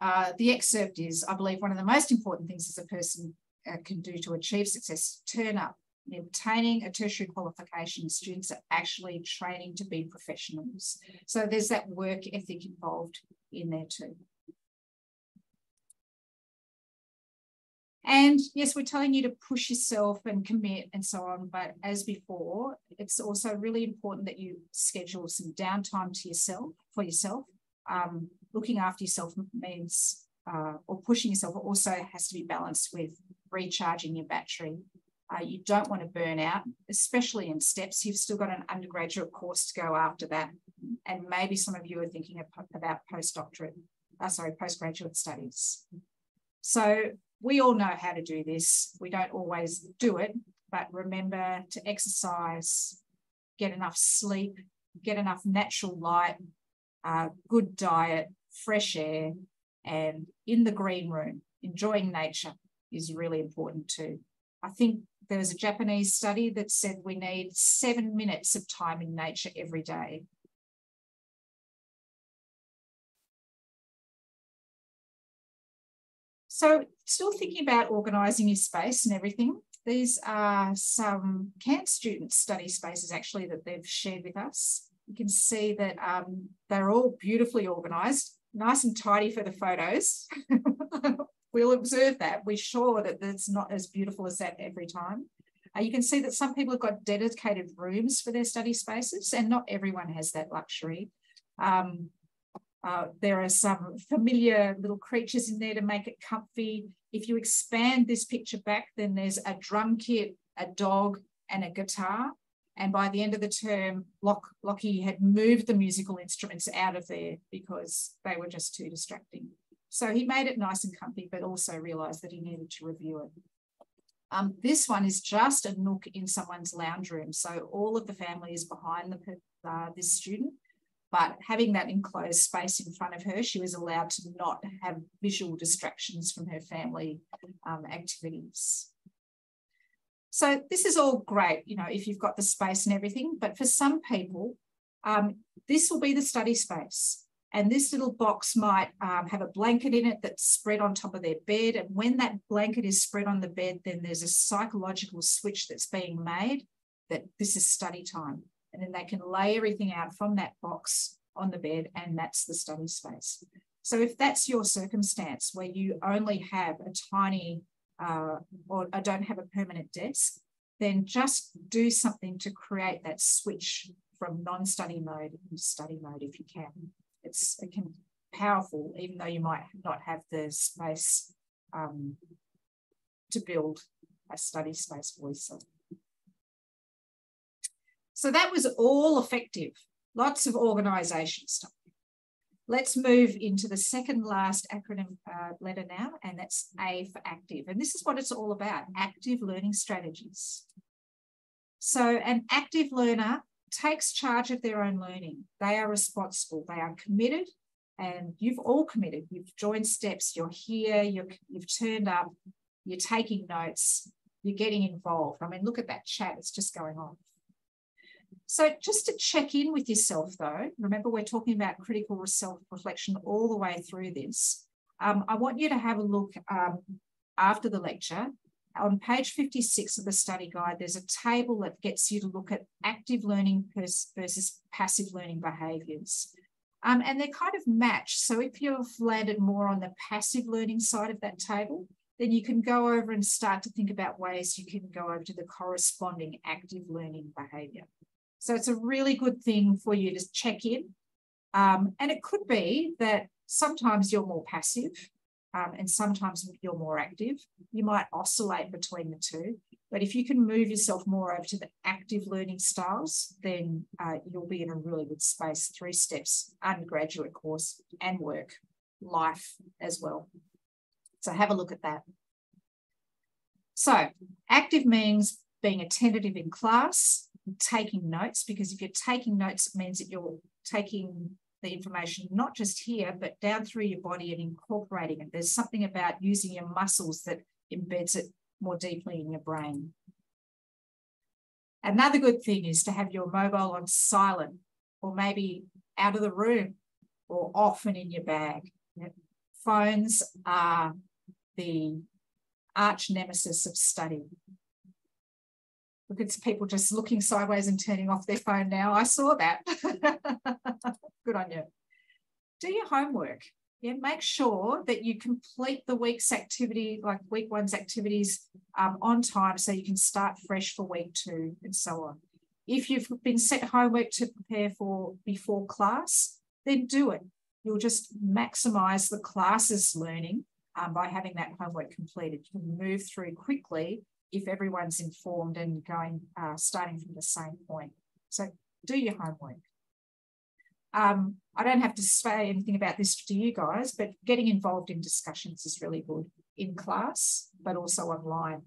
uh, the excerpt is, I believe, one of the most important things as a person uh, can do to achieve success, turn up. In obtaining a tertiary qualification, students are actually training to be professionals. So there's that work ethic involved in there too. And yes, we're telling you to push yourself and commit and so on. But as before, it's also really important that you schedule some downtime to yourself for yourself. Um, looking after yourself means, uh, or pushing yourself also has to be balanced with recharging your battery. Uh, you don't want to burn out, especially in steps. You've still got an undergraduate course to go after that. And maybe some of you are thinking about postdoctorate, uh, sorry, postgraduate studies. So we all know how to do this. We don't always do it, but remember to exercise, get enough sleep, get enough natural light, uh, good diet, fresh air, and in the green room, enjoying nature is really important too. I think there was a Japanese study that said we need seven minutes of time in nature every day. So still thinking about organising your space and everything. These are some CANT students study spaces actually that they've shared with us. You can see that um, they're all beautifully organised, nice and tidy for the photos. <laughs> we'll observe that. We're sure that it's not as beautiful as that every time. Uh, you can see that some people have got dedicated rooms for their study spaces and not everyone has that luxury. Um, uh, there are some familiar little creatures in there to make it comfy. If you expand this picture back, then there's a drum kit, a dog, and a guitar. And by the end of the term, Lock, Lockie had moved the musical instruments out of there because they were just too distracting. So he made it nice and comfy, but also realized that he needed to review it. Um, this one is just a nook in someone's lounge room. So all of the family is behind the, uh, this student but having that enclosed space in front of her, she was allowed to not have visual distractions from her family um, activities. So this is all great, you know, if you've got the space and everything, but for some people, um, this will be the study space. And this little box might um, have a blanket in it that's spread on top of their bed. And when that blanket is spread on the bed, then there's a psychological switch that's being made that this is study time and then they can lay everything out from that box on the bed and that's the study space. So if that's your circumstance where you only have a tiny uh, or I don't have a permanent desk, then just do something to create that switch from non-study mode into study mode if you can. It's it can powerful, even though you might not have the space um, to build a study space for yourself. So that was all effective, lots of organisation stuff. Let's move into the second last acronym uh, letter now, and that's A for active. And this is what it's all about, active learning strategies. So an active learner takes charge of their own learning. They are responsible, they are committed, and you've all committed. You've joined steps, you're here, you're, you've turned up, you're taking notes, you're getting involved. I mean, look at that chat, it's just going on. So just to check in with yourself though, remember we're talking about critical self-reflection all the way through this. Um, I want you to have a look um, after the lecture. On page 56 of the study guide, there's a table that gets you to look at active learning versus passive learning behaviours. Um, and they're kind of matched. So if you've landed more on the passive learning side of that table, then you can go over and start to think about ways you can go over to the corresponding active learning behaviour. So it's a really good thing for you to check in. Um, and it could be that sometimes you're more passive um, and sometimes you're more active. You might oscillate between the two. But if you can move yourself more over to the active learning styles, then uh, you'll be in a really good space. Three steps, undergraduate course and work, life as well. So have a look at that. So active means being attentive in class, taking notes because if you're taking notes, it means that you're taking the information not just here, but down through your body and incorporating it. There's something about using your muscles that embeds it more deeply in your brain. Another good thing is to have your mobile on silent or maybe out of the room or often in your bag. phones are the arch nemesis of study. Look, it's people just looking sideways and turning off their phone now. I saw that. <laughs> Good on you. Do your homework. Yeah, make sure that you complete the week's activity, like week one's activities, um, on time so you can start fresh for week two and so on. If you've been set homework to prepare for before class, then do it. You'll just maximize the class's learning um, by having that homework completed. You can move through quickly if everyone's informed and going, uh, starting from the same point. So do your homework. Um, I don't have to say anything about this to you guys, but getting involved in discussions is really good in class, but also online.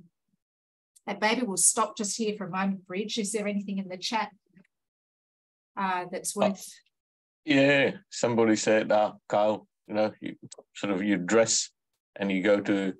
And maybe we'll stop just here for a moment, Bridge. Is there anything in the chat uh, that's oh, worth? Yeah, somebody said, uh, Kyle, you know, you sort of you dress and you go to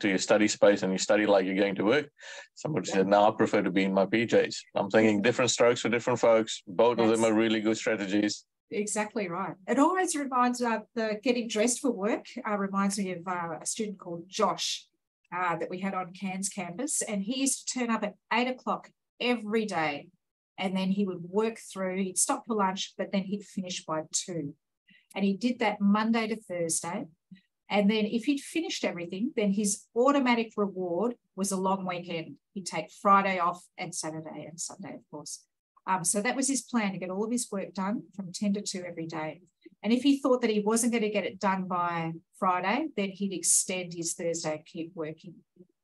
to your study space and you study like you're going to work. Somebody yeah. said, "No, I prefer to be in my PJs." I'm thinking different strokes for different folks. Both That's, of them are really good strategies. Exactly right. It always reminds uh, the getting dressed for work. Uh, reminds me of uh, a student called Josh uh, that we had on Cairns campus, and he used to turn up at eight o'clock every day, and then he would work through. He'd stop for lunch, but then he'd finish by two, and he did that Monday to Thursday. And then if he'd finished everything, then his automatic reward was a long weekend. He'd take Friday off and Saturday and Sunday, of course. Um, so that was his plan to get all of his work done from 10 to 2 every day. And if he thought that he wasn't going to get it done by Friday, then he'd extend his Thursday and keep working.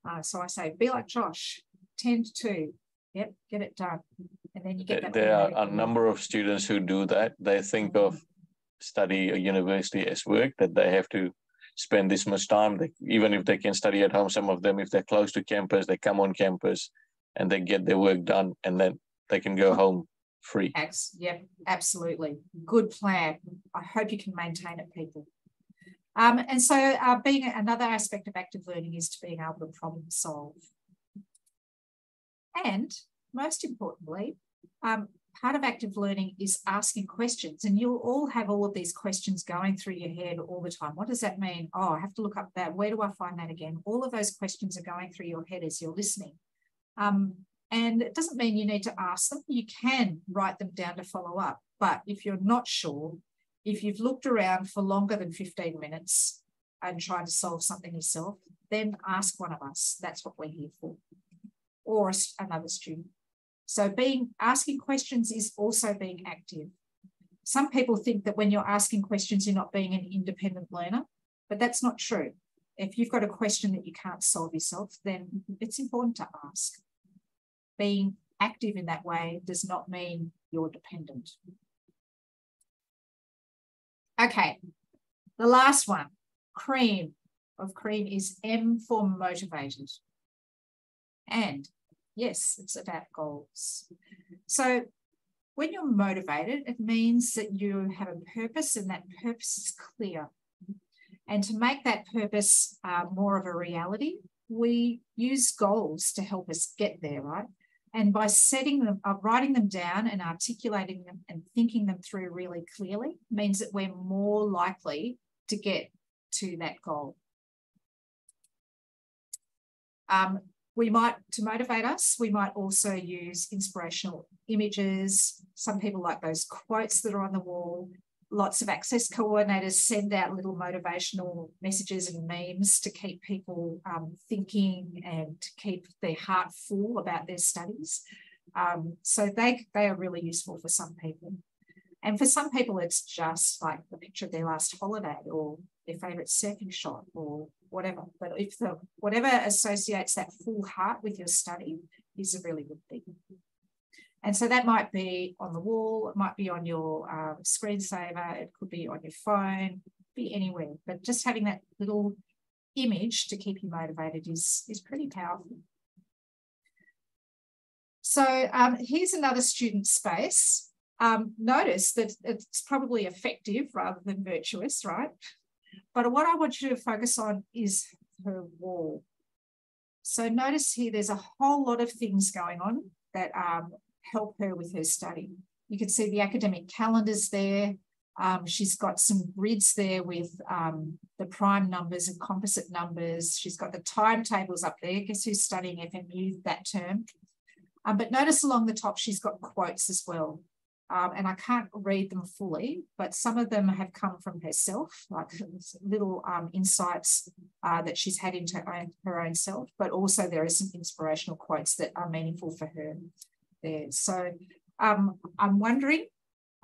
Uh, so I say, be like Josh, 10 to 2. Yep, get it done. And then you get that. There are a number of students who do that. They think of study a university as work, that they have to spend this much time. They, even if they can study at home, some of them, if they're close to campus, they come on campus and they get their work done and then they can go home free. Ex- yep, absolutely. Good plan. I hope you can maintain it, people. Um, and so uh, being another aspect of active learning is to being able to problem solve. And most importantly, um, part of active learning is asking questions and you'll all have all of these questions going through your head all the time. What does that mean? Oh i have to look up that. Where do i find that again? All of those questions are going through your head as you're listening. Um, and it doesn't mean you need to ask them. You can write them down to follow up. But if you're not sure if you've looked around for longer than 15 minutes and tried to solve something yourself then ask one of us. That's what we're here for. Or another student so being asking questions is also being active. Some people think that when you're asking questions, you're not being an independent learner, but that's not true. If you've got a question that you can't solve yourself, then it's important to ask. Being active in that way does not mean you're dependent. Okay, the last one, cream of cream is M for motivated. And Yes, it's about goals. So when you're motivated, it means that you have a purpose and that purpose is clear. And to make that purpose uh, more of a reality, we use goals to help us get there, right? And by setting them, uh, writing them down and articulating them and thinking them through really clearly means that we're more likely to get to that goal. Um, we might, to motivate us, we might also use inspirational images. Some people like those quotes that are on the wall. Lots of access coordinators send out little motivational messages and memes to keep people um, thinking and to keep their heart full about their studies. Um, so they, they are really useful for some people. And for some people, it's just like the picture of their last holiday or their favorite surfing shot or whatever. But if the whatever associates that full heart with your study is a really good thing. And so that might be on the wall, it might be on your uh, screensaver, it could be on your phone, be anywhere. But just having that little image to keep you motivated is, is pretty powerful. So um, here's another student space. Um, notice that it's probably effective rather than virtuous, right? But what I want you to focus on is her wall. So notice here, there's a whole lot of things going on that um, help her with her study. You can see the academic calendars there. Um, she's got some grids there with um, the prime numbers and composite numbers. She's got the timetables up there. Guess who's studying FMU that term? Um, but notice along the top, she's got quotes as well. Um, and I can't read them fully, but some of them have come from herself, like <laughs> little um, insights uh, that she's had into her own, her own self, but also there are some inspirational quotes that are meaningful for her there. So um, I'm wondering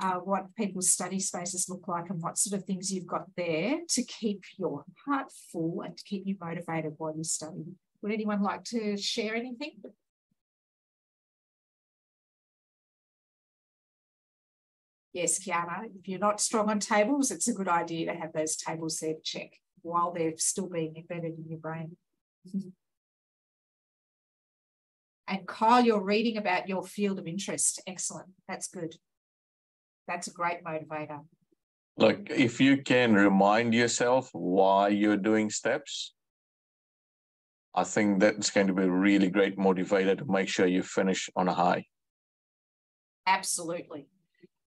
uh, what people's study spaces look like and what sort of things you've got there to keep your heart full and to keep you motivated while you study. Would anyone like to share anything? Yes, Kiana, if you're not strong on tables, it's a good idea to have those tables there to check while they're still being embedded in your brain. <laughs> and Kyle, you're reading about your field of interest. Excellent. That's good. That's a great motivator. Like if you can remind yourself why you're doing steps, I think that's going to be a really great motivator to make sure you finish on a high. Absolutely.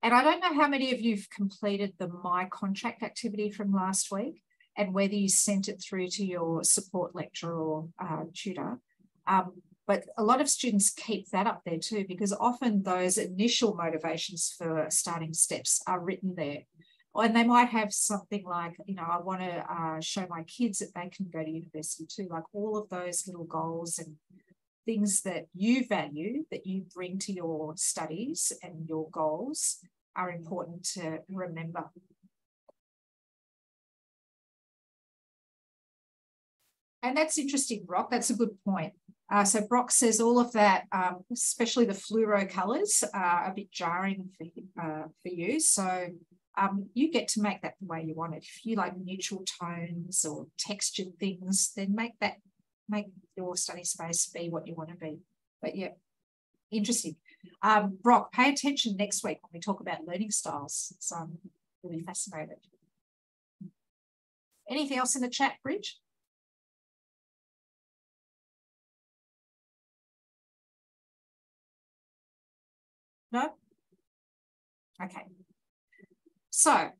And I don't know how many of you've completed the My Contract activity from last week and whether you sent it through to your support lecturer or uh, tutor. Um, but a lot of students keep that up there too, because often those initial motivations for starting steps are written there. And they might have something like, you know, I want to uh, show my kids that they can go to university too, like all of those little goals and things that you value that you bring to your studies and your goals are important to remember. And that's interesting, Brock. That's a good point. Uh, so Brock says all of that, um, especially the fluoro colours, are a bit jarring for, uh, for you. So um, you get to make that the way you want it. If you like neutral tones or textured things, then make that make your study space be what you want to be. But yeah, interesting. Um, Brock, pay attention next week when we talk about learning styles. So I'm really fascinated. Anything else in the chat, Bridge? No? Okay. So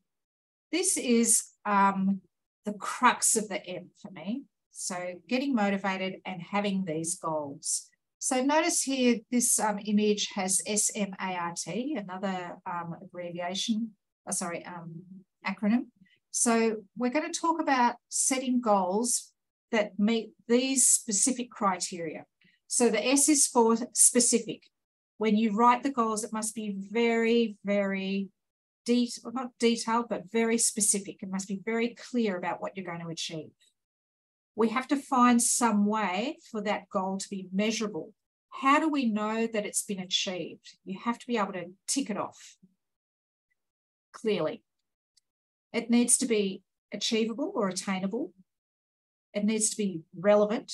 this is um, the crux of the M for me. So getting motivated and having these goals. So notice here, this um, image has SMART, another um, abbreviation, oh, sorry, um, acronym. So we're going to talk about setting goals that meet these specific criteria. So the S is for specific. When you write the goals, it must be very, very detailed, not detailed, but very specific. It must be very clear about what you're going to achieve we have to find some way for that goal to be measurable. How do we know that it's been achieved? You have to be able to tick it off clearly. It needs to be achievable or attainable. It needs to be relevant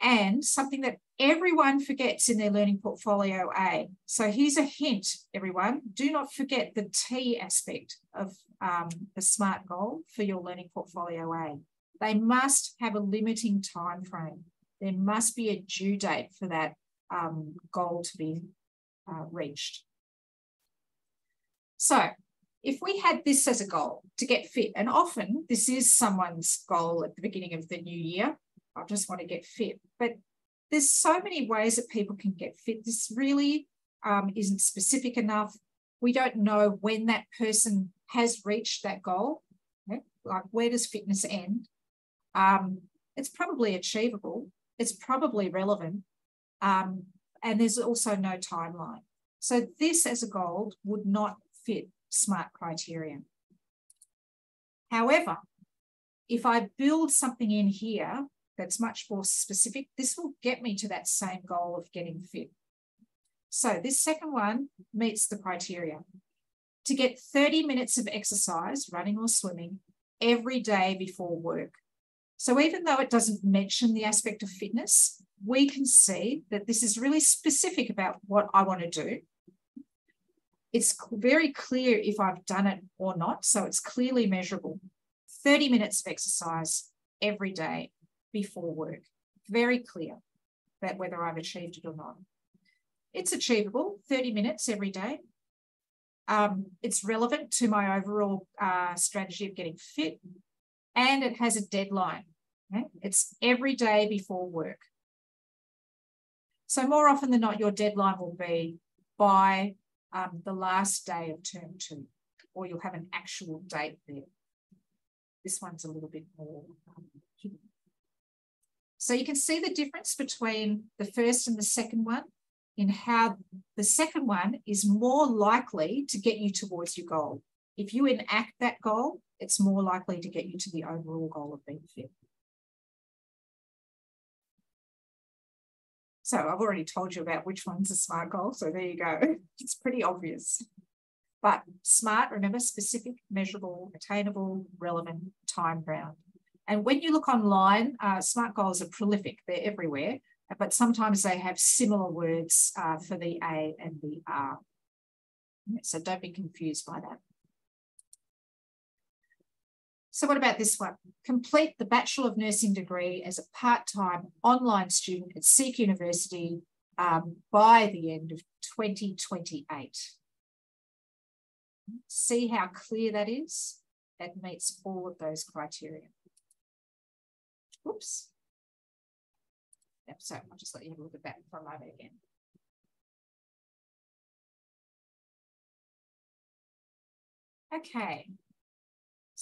and something that everyone forgets in their learning portfolio A. So here's a hint, everyone. Do not forget the T aspect of um, the SMART goal for your learning portfolio A. They must have a limiting time frame. There must be a due date for that um, goal to be uh, reached. So if we had this as a goal to get fit, and often this is someone's goal at the beginning of the new year, I just want to get fit. But there's so many ways that people can get fit. This really um, isn't specific enough. We don't know when that person has reached that goal. Okay? Like, where does fitness end? Um, it's probably achievable, it's probably relevant, um, and there's also no timeline. So this as a goal would not fit SMART criteria. However, if I build something in here that's much more specific, this will get me to that same goal of getting fit. So this second one meets the criteria. To get 30 minutes of exercise, running or swimming, every day before work. So even though it doesn't mention the aspect of fitness, we can see that this is really specific about what I want to do. It's very clear if I've done it or not. So it's clearly measurable. 30 minutes of exercise every day before work. Very clear that whether I've achieved it or not. It's achievable, 30 minutes every day. Um, it's relevant to my overall uh, strategy of getting fit, and it has a deadline. Okay? It's every day before work. So more often than not, your deadline will be by um, the last day of term two, or you'll have an actual date there. This one's a little bit more um. So you can see the difference between the first and the second one in how the second one is more likely to get you towards your goal. If you enact that goal, it's more likely to get you to the overall goal of being fit. So I've already told you about which one's a SMART goal. So there you go. <laughs> It's pretty obvious. But SMART, remember, specific, measurable, attainable, relevant, time bound. And when you look online, uh, SMART goals are prolific. They're everywhere, but sometimes they have similar words uh, for the A and the R. So don't be confused by that. So what about this one? Complete the Bachelor of Nursing degree as a part-time online student at CQ University um, by the end of 2028. See how clear that is? That meets all of those criteria. Oops. Yep, so I'll just let you have a look at that for a moment again. Okay,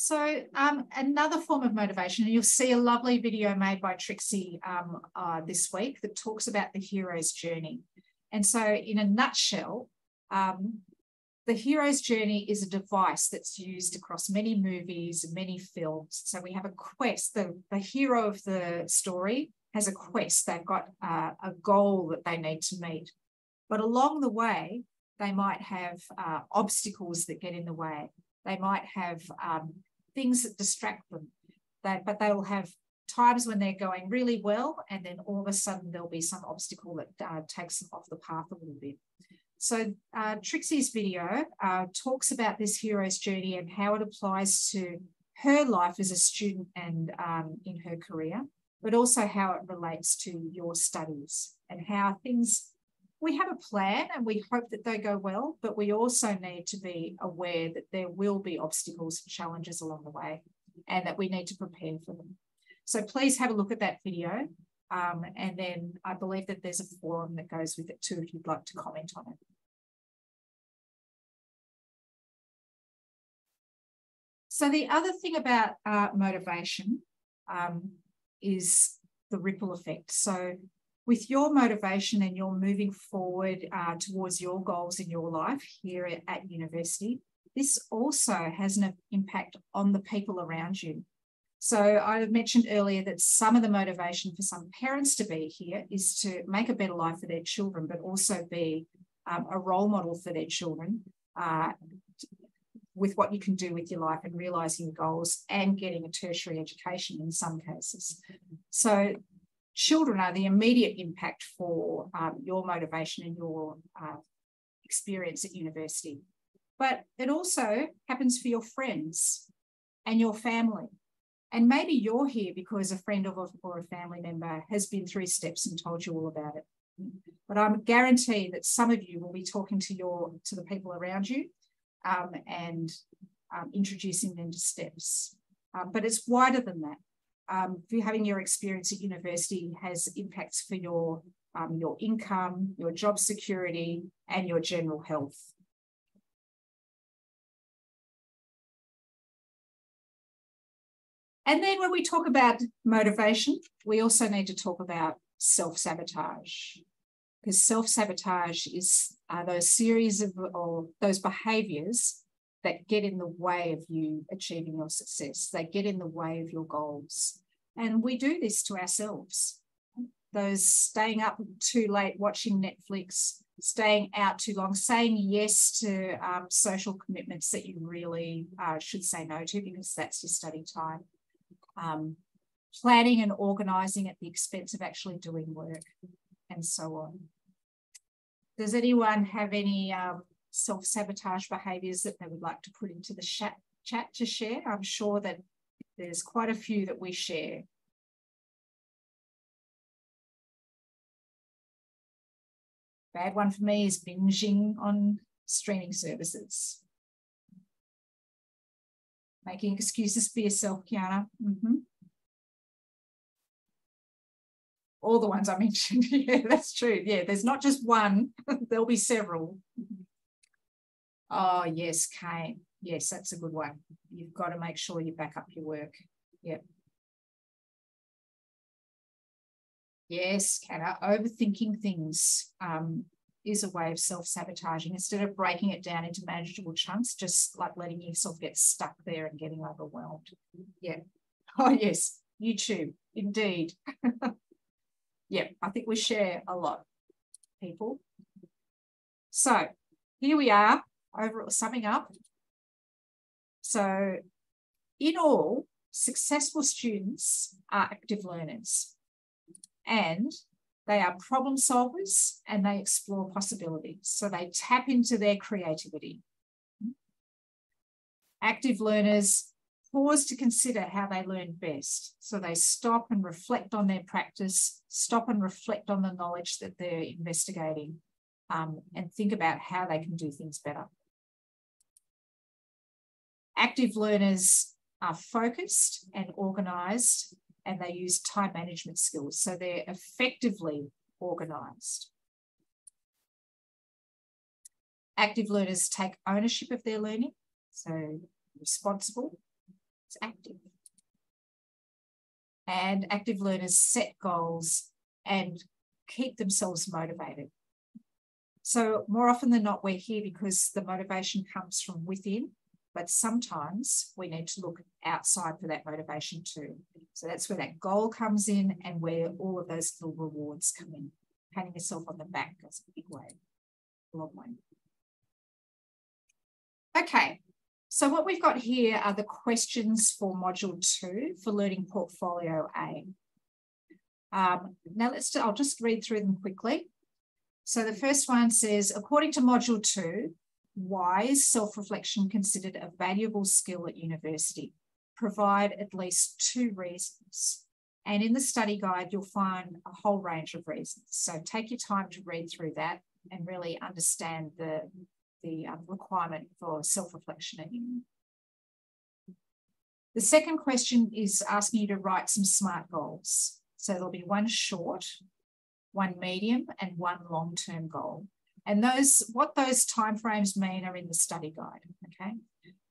so um, another form of motivation, and you'll see a lovely video made by Trixie um, uh, this week that talks about the hero's journey. And so in a nutshell, um, the hero's journey is a device that's used across many movies, many films. So we have a quest, the, the hero of the story has a quest. They've got uh, a goal that they need to meet. But along the way, they might have uh, obstacles that get in the way. They might have um, things that distract them. But they will have times when they're going really well, and then all of a sudden there'll be some obstacle that uh, takes them off the path a little bit. So uh, Trixie's video uh, talks about this hero's journey and how it applies to her life as a student and um, in her career, but also how it relates to your studies and how things we have a plan and we hope that they go well, but we also need to be aware that there will be obstacles and challenges along the way and that we need to prepare for them. So please have a look at that video. Um, and then I believe that there's a forum that goes with it too if you'd like to comment on it. So the other thing about uh, motivation um, is the ripple effect. So with your motivation and you're moving forward uh, towards your goals in your life here at, at university, this also has an impact on the people around you. So I mentioned earlier that some of the motivation for some parents to be here is to make a better life for their children, but also be um, a role model for their children uh, with what you can do with your life and realizing your goals and getting a tertiary education in some cases. So children are the immediate impact for um, your motivation and your uh, experience at university. But it also happens for your friends and your family. And maybe you're here because a friend of or a family member has been through steps and told you all about it. But I'm guaranteed that some of you will be talking to your to the people around you um, and um, introducing them to steps. Um, but it's wider than that um, having your experience at university has impacts for your um, your income, your job security, and your general health. And then when we talk about motivation, we also need to talk about self-sabotage because self-sabotage is uh, those series of or those behaviors that get in the way of you achieving your success. They get in the way of your goals. And we do this to ourselves. Those staying up too late watching Netflix, staying out too long, saying yes to um, social commitments that you really uh, should say no to because that's your study time. Um, planning and organizing at the expense of actually doing work and so on. Does anyone have any um, self-sabotage behaviours that they would like to put into the chat, chat to share. I'm sure that there's quite a few that we share. Bad one for me is binging on streaming services. Making excuses for yourself, Kiana. Mm -hmm. All the ones I mentioned. <laughs> yeah, that's true. Yeah, there's not just one, <laughs> there'll be several. Oh, yes, Kane. Yes, that's a good one. You've got to make sure you back up your work. Yep. Yes, Kata, overthinking things um, is a way of self-sabotaging. Instead of breaking it down into manageable chunks, just like letting yourself get stuck there and getting overwhelmed. Yeah. <laughs> Oh, yes, YouTube, indeed. <laughs> yeah, I think we share a lot, people. So here we are, over summing up. So in all, successful students are active learners and they are problem solvers and they explore possibilities. So they tap into their creativity. Active learners pause to consider how they learn best. So they stop and reflect on their practice, stop and reflect on the knowledge that they're investigating, um, and think about how they can do things better. Active learners are focused and organised and they use time management skills. So they're effectively organised. Active learners take ownership of their learning. So responsible, it's active. And active learners set goals and keep themselves motivated. So more often than not, we're here because the motivation comes from within but sometimes we need to look outside for that motivation too. So that's where that goal comes in and where all of those little rewards come in. Patting yourself on the back goes a big way, a long way. Okay, so what we've got here are the questions for module two for learning portfolio A. Um, now let's, I'll just read through them quickly. So the first one says, according to module two, why is self-reflection considered a valuable skill at university? Provide at least two reasons. And in the study guide, you'll find a whole range of reasons. So take your time to read through that and really understand the, the um, requirement for self-reflection. The second question is asking you to write some SMART goals. So there'll be one short, one medium, and one long-term goal. And those what those timeframes mean are in the study guide. Okay.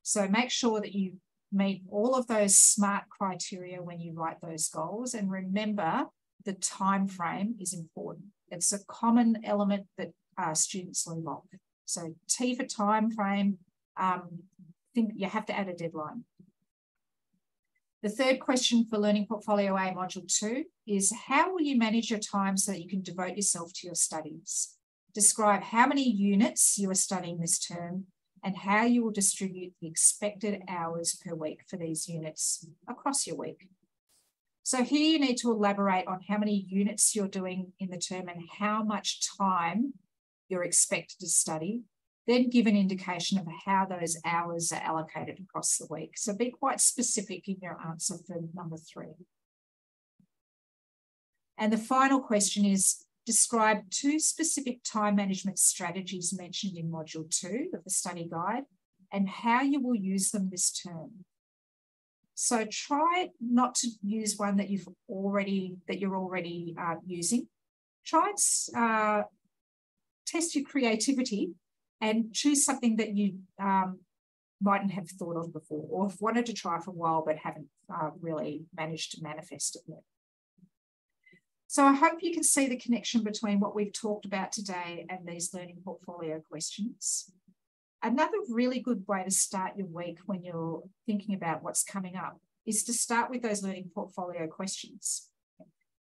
So make sure that you meet all of those SMART criteria when you write those goals. And remember the time frame is important. It's a common element that uh, students leave off. So T for time frame, um, think you have to add a deadline. The third question for Learning Portfolio A Module 2 is how will you manage your time so that you can devote yourself to your studies? Describe how many units you are studying this term and how you will distribute the expected hours per week for these units across your week. So here you need to elaborate on how many units you're doing in the term and how much time you're expected to study. Then give an indication of how those hours are allocated across the week. So be quite specific in your answer for number three. And the final question is, describe two specific time management strategies mentioned in module two of the study guide and how you will use them this term. So try not to use one that you've already that you're already uh, using. Try and uh, test your creativity and choose something that you um, mightn't have thought of before or have wanted to try for a while but haven't uh, really managed to manifest it yet. So I hope you can see the connection between what we've talked about today and these learning portfolio questions. Another really good way to start your week when you're thinking about what's coming up is to start with those learning portfolio questions.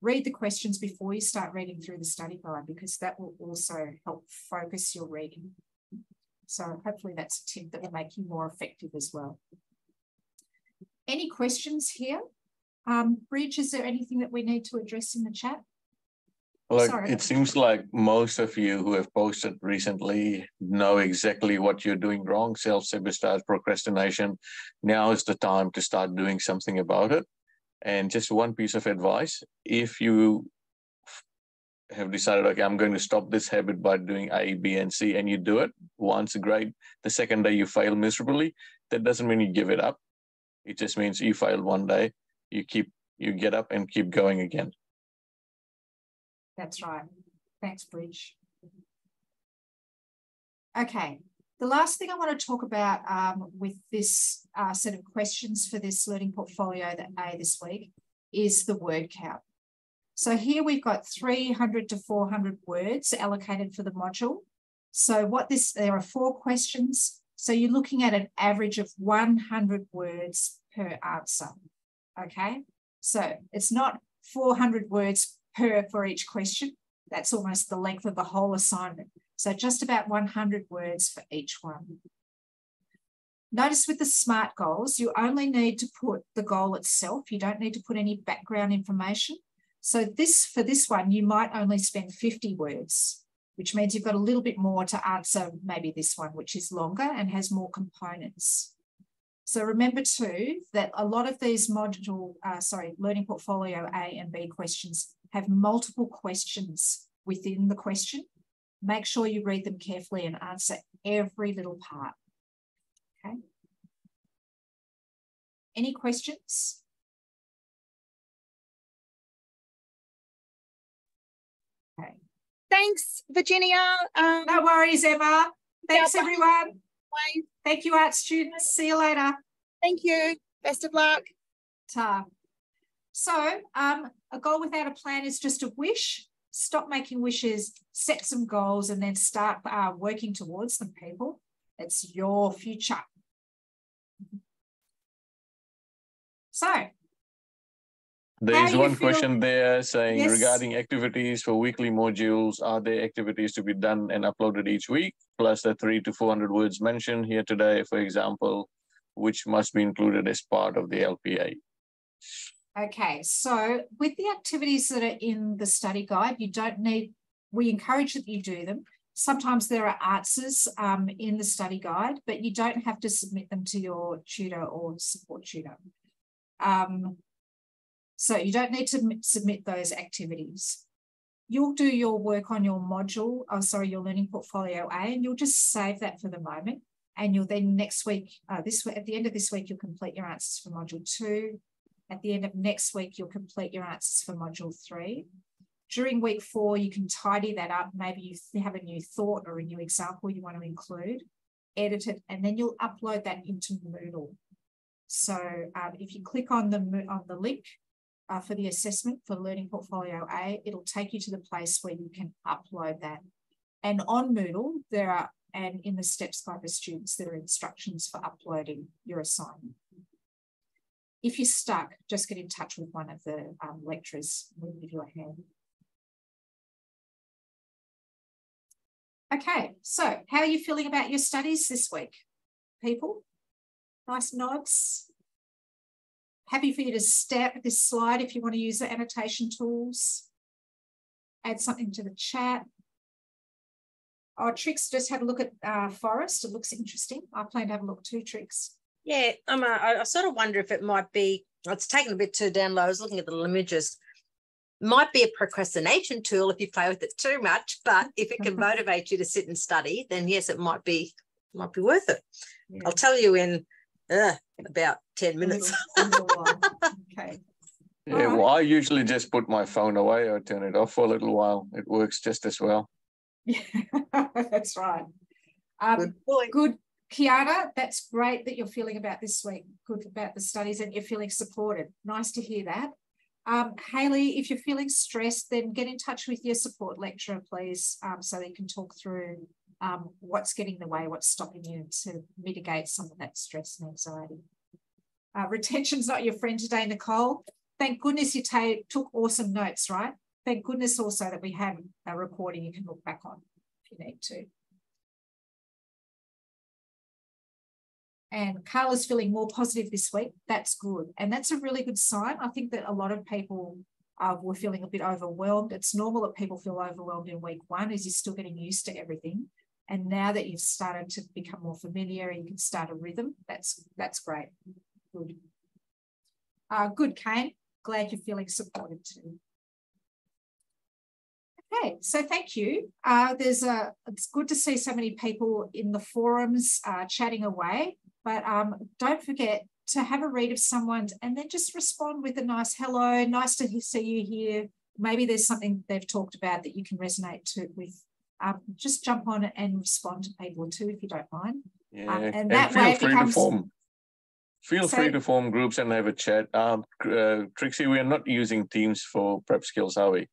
Read the questions before you start reading through the study guide because that will also help focus your reading. So hopefully that's a tip that will make you more effective as well. Any questions here? Um, Bridge, is there anything that we need to address in the chat? Look, Sorry. it seems like most of you who have posted recently know exactly what you're doing wrong, self-sabotage, procrastination. Now is the time to start doing something about it. And just one piece of advice, if you have decided, okay, I'm going to stop this habit by doing A, B, and C, and you do it once, great. The second day you fail miserably, that doesn't mean you give it up. It just means you failed one day, you keep, you get up and keep going again. That's right. Thanks, Bridge. Okay, the last thing I want to talk about um, with this uh, set of questions for this learning portfolio that A this week is the word count. So here we've got 300 to 400 words allocated for the module. So what this, there are four questions. So you're looking at an average of 100 words per answer. Okay. So it's not 400 words per for each question. That's almost the length of the whole assignment. So just about 100 words for each one. Notice with the SMART goals, you only need to put the goal itself. You don't need to put any background information. So this for this one, you might only spend 50 words, which means you've got a little bit more to answer maybe this one, which is longer and has more components. So remember too, that a lot of these module, uh, sorry, learning portfolio A and B questions have multiple questions within the question. Make sure you read them carefully and answer every little part. Okay. Any questions? Okay. Thanks, Virginia. Um, no worries, Emma. Thanks, everyone. Bye. Thank you, art students. See you later. Thank you. Best of luck. Ta. So, um, a goal without a plan is just a wish. Stop making wishes, set some goals, and then start uh, working towards them, people. It's your future. So, there's one question there saying yes. regarding activities for weekly modules, are there activities to be done and uploaded each week, plus the three to 400 words mentioned here today, for example, which must be included as part of the LPA? Okay, so with the activities that are in the study guide, you don't need, we encourage that you do them. Sometimes there are answers um, in the study guide, but you don't have to submit them to your tutor or support tutor. Um, so you don't need to submit those activities. You'll do your work on your module, oh, sorry, your learning portfolio A, and you'll just save that for the moment. And you'll then next week, uh, this at the end of this week, you'll complete your answers for module two. At the end of next week, you'll complete your answers for module three. During week four, you can tidy that up. Maybe you have a new thought or a new example you want to include, edit it, and then you'll upload that into Moodle. So um, if you click on the on the link uh, for the assessment for Learning Portfolio A, it'll take you to the place where you can upload that. And on Moodle, there are, and in the steps guide for students, there are instructions for uploading your assignment. If you're stuck, just get in touch with one of the um, lecturers. We'll give you a hand. Okay, so how are you feeling about your studies this week, people? Nice nods happy for you to step this slide if you want to use the annotation tools. Add something to the chat. Oh, Trix just had a look at uh, Forest. It looks interesting. I plan to have a look too, Trix. Yeah, I'm a, I sort of wonder if it might be, it's taken a bit to download. I was looking at the little images. Might be a procrastination tool if you play with it too much, but if it can <laughs> motivate you to sit and study, then yes, it might be might be worth it. Yeah. I'll tell you in uh, about 10 minutes. <laughs> okay. Yeah, right. well, I usually just put my phone away or turn it off for a little while. It works just as well. Yeah, <laughs> that's right. Um, good, good, Kiana. That's great that you're feeling about this week. Good about the studies and you're feeling supported. Nice to hear that. Um, Haley, if you're feeling stressed, then get in touch with your support lecturer, please, um, so they can talk through um, what's getting in the way, what's stopping you to mitigate some of that stress and anxiety. Uh, retention's not your friend today, Nicole. Thank goodness you took awesome notes, right? Thank goodness also that we have a recording you can look back on if you need to. And Carla's feeling more positive this week. That's good. And that's a really good sign. I think that a lot of people uh, were feeling a bit overwhelmed. It's normal that people feel overwhelmed in week one as you're still getting used to everything. And now that you've started to become more familiar, you can start a rhythm. That's that's great. Good. Uh, good, Kane. Glad you're feeling supported too. Okay, so thank you. Uh, there's a, it's good to see so many people in the forums uh, chatting away, but um, don't forget to have a read of someone and then just respond with a nice hello, nice to see you here. Maybe there's something they've talked about that you can resonate to with. Um, just jump on and respond to people too, if you don't mind. Yeah, Um, and and, that feel way it free becomes- to form. Feel So- free to form groups and have a chat. Um, uh, Trixie, we are not using Teams for prep skills, are we?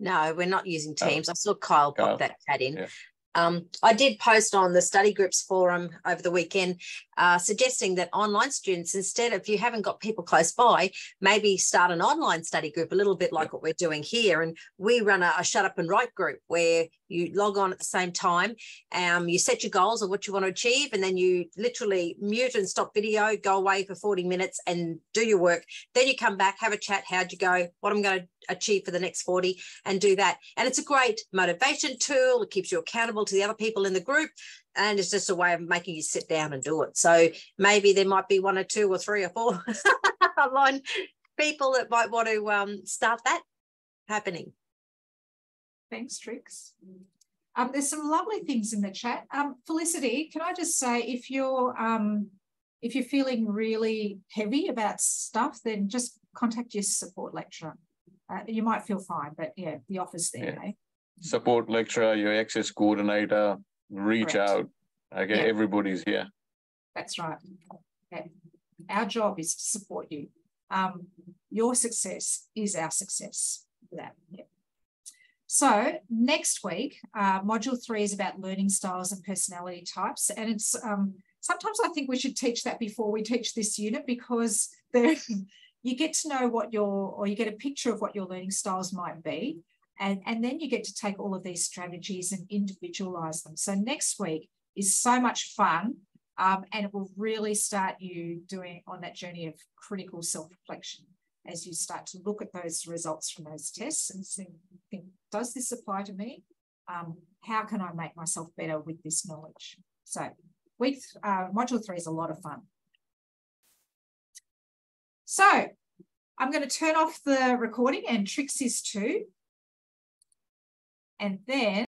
No, we're not using Oh. Teams. I saw Kyle pop Kyle, that chat in. yeah. Um, I did post on the study groups forum over the weekend, uh, suggesting that online students, instead, if you haven't got people close by, maybe start an online study group, a little bit like what we're doing here. And we run a, a shut up and write group where you log on at the same time, um, you set your goals of what you want to achieve, and then you literally mute and stop video, go away for 40 minutes and do your work. Then you come back, have a chat. How'd you go? What I'm going to achieve for the next 40 and do that. And it's a great motivation tool. It keeps you accountable to the other people in the group. And it's just a way of making you sit down and do it. So maybe there might be one or two or three or four <laughs> online people that might want to um, start that happening. Thanks, Trix. Um, there's some lovely things in the chat. Um, Felicity, can I just say if you're um, if you're feeling really heavy about stuff, then just contact your support lecturer. Uh, you might feel fine, but yeah, the office there. Yeah. eh? Support lecturer, your access coordinator, reach Correct. out. Okay, Yeah. everybody's here. That's right. Okay. Our job is to support you. Um, your success is our success. That. Yeah. So next week, uh, module three is about learning styles and personality types, and it's um, sometimes I think we should teach that before we teach this unit because <laughs> there you get to know what your or you get a picture of what your learning styles might be, and and then you get to take all of these strategies and individualize them. So next week is so much fun um, and it will really start you doing on that journey of critical self-reflection as you start to look at those results from those tests and think, does this apply to me? Um, how can I make myself better with this knowledge? So week uh, module three is a lot of fun. So I'm going to turn off the recording and Trix is too. And then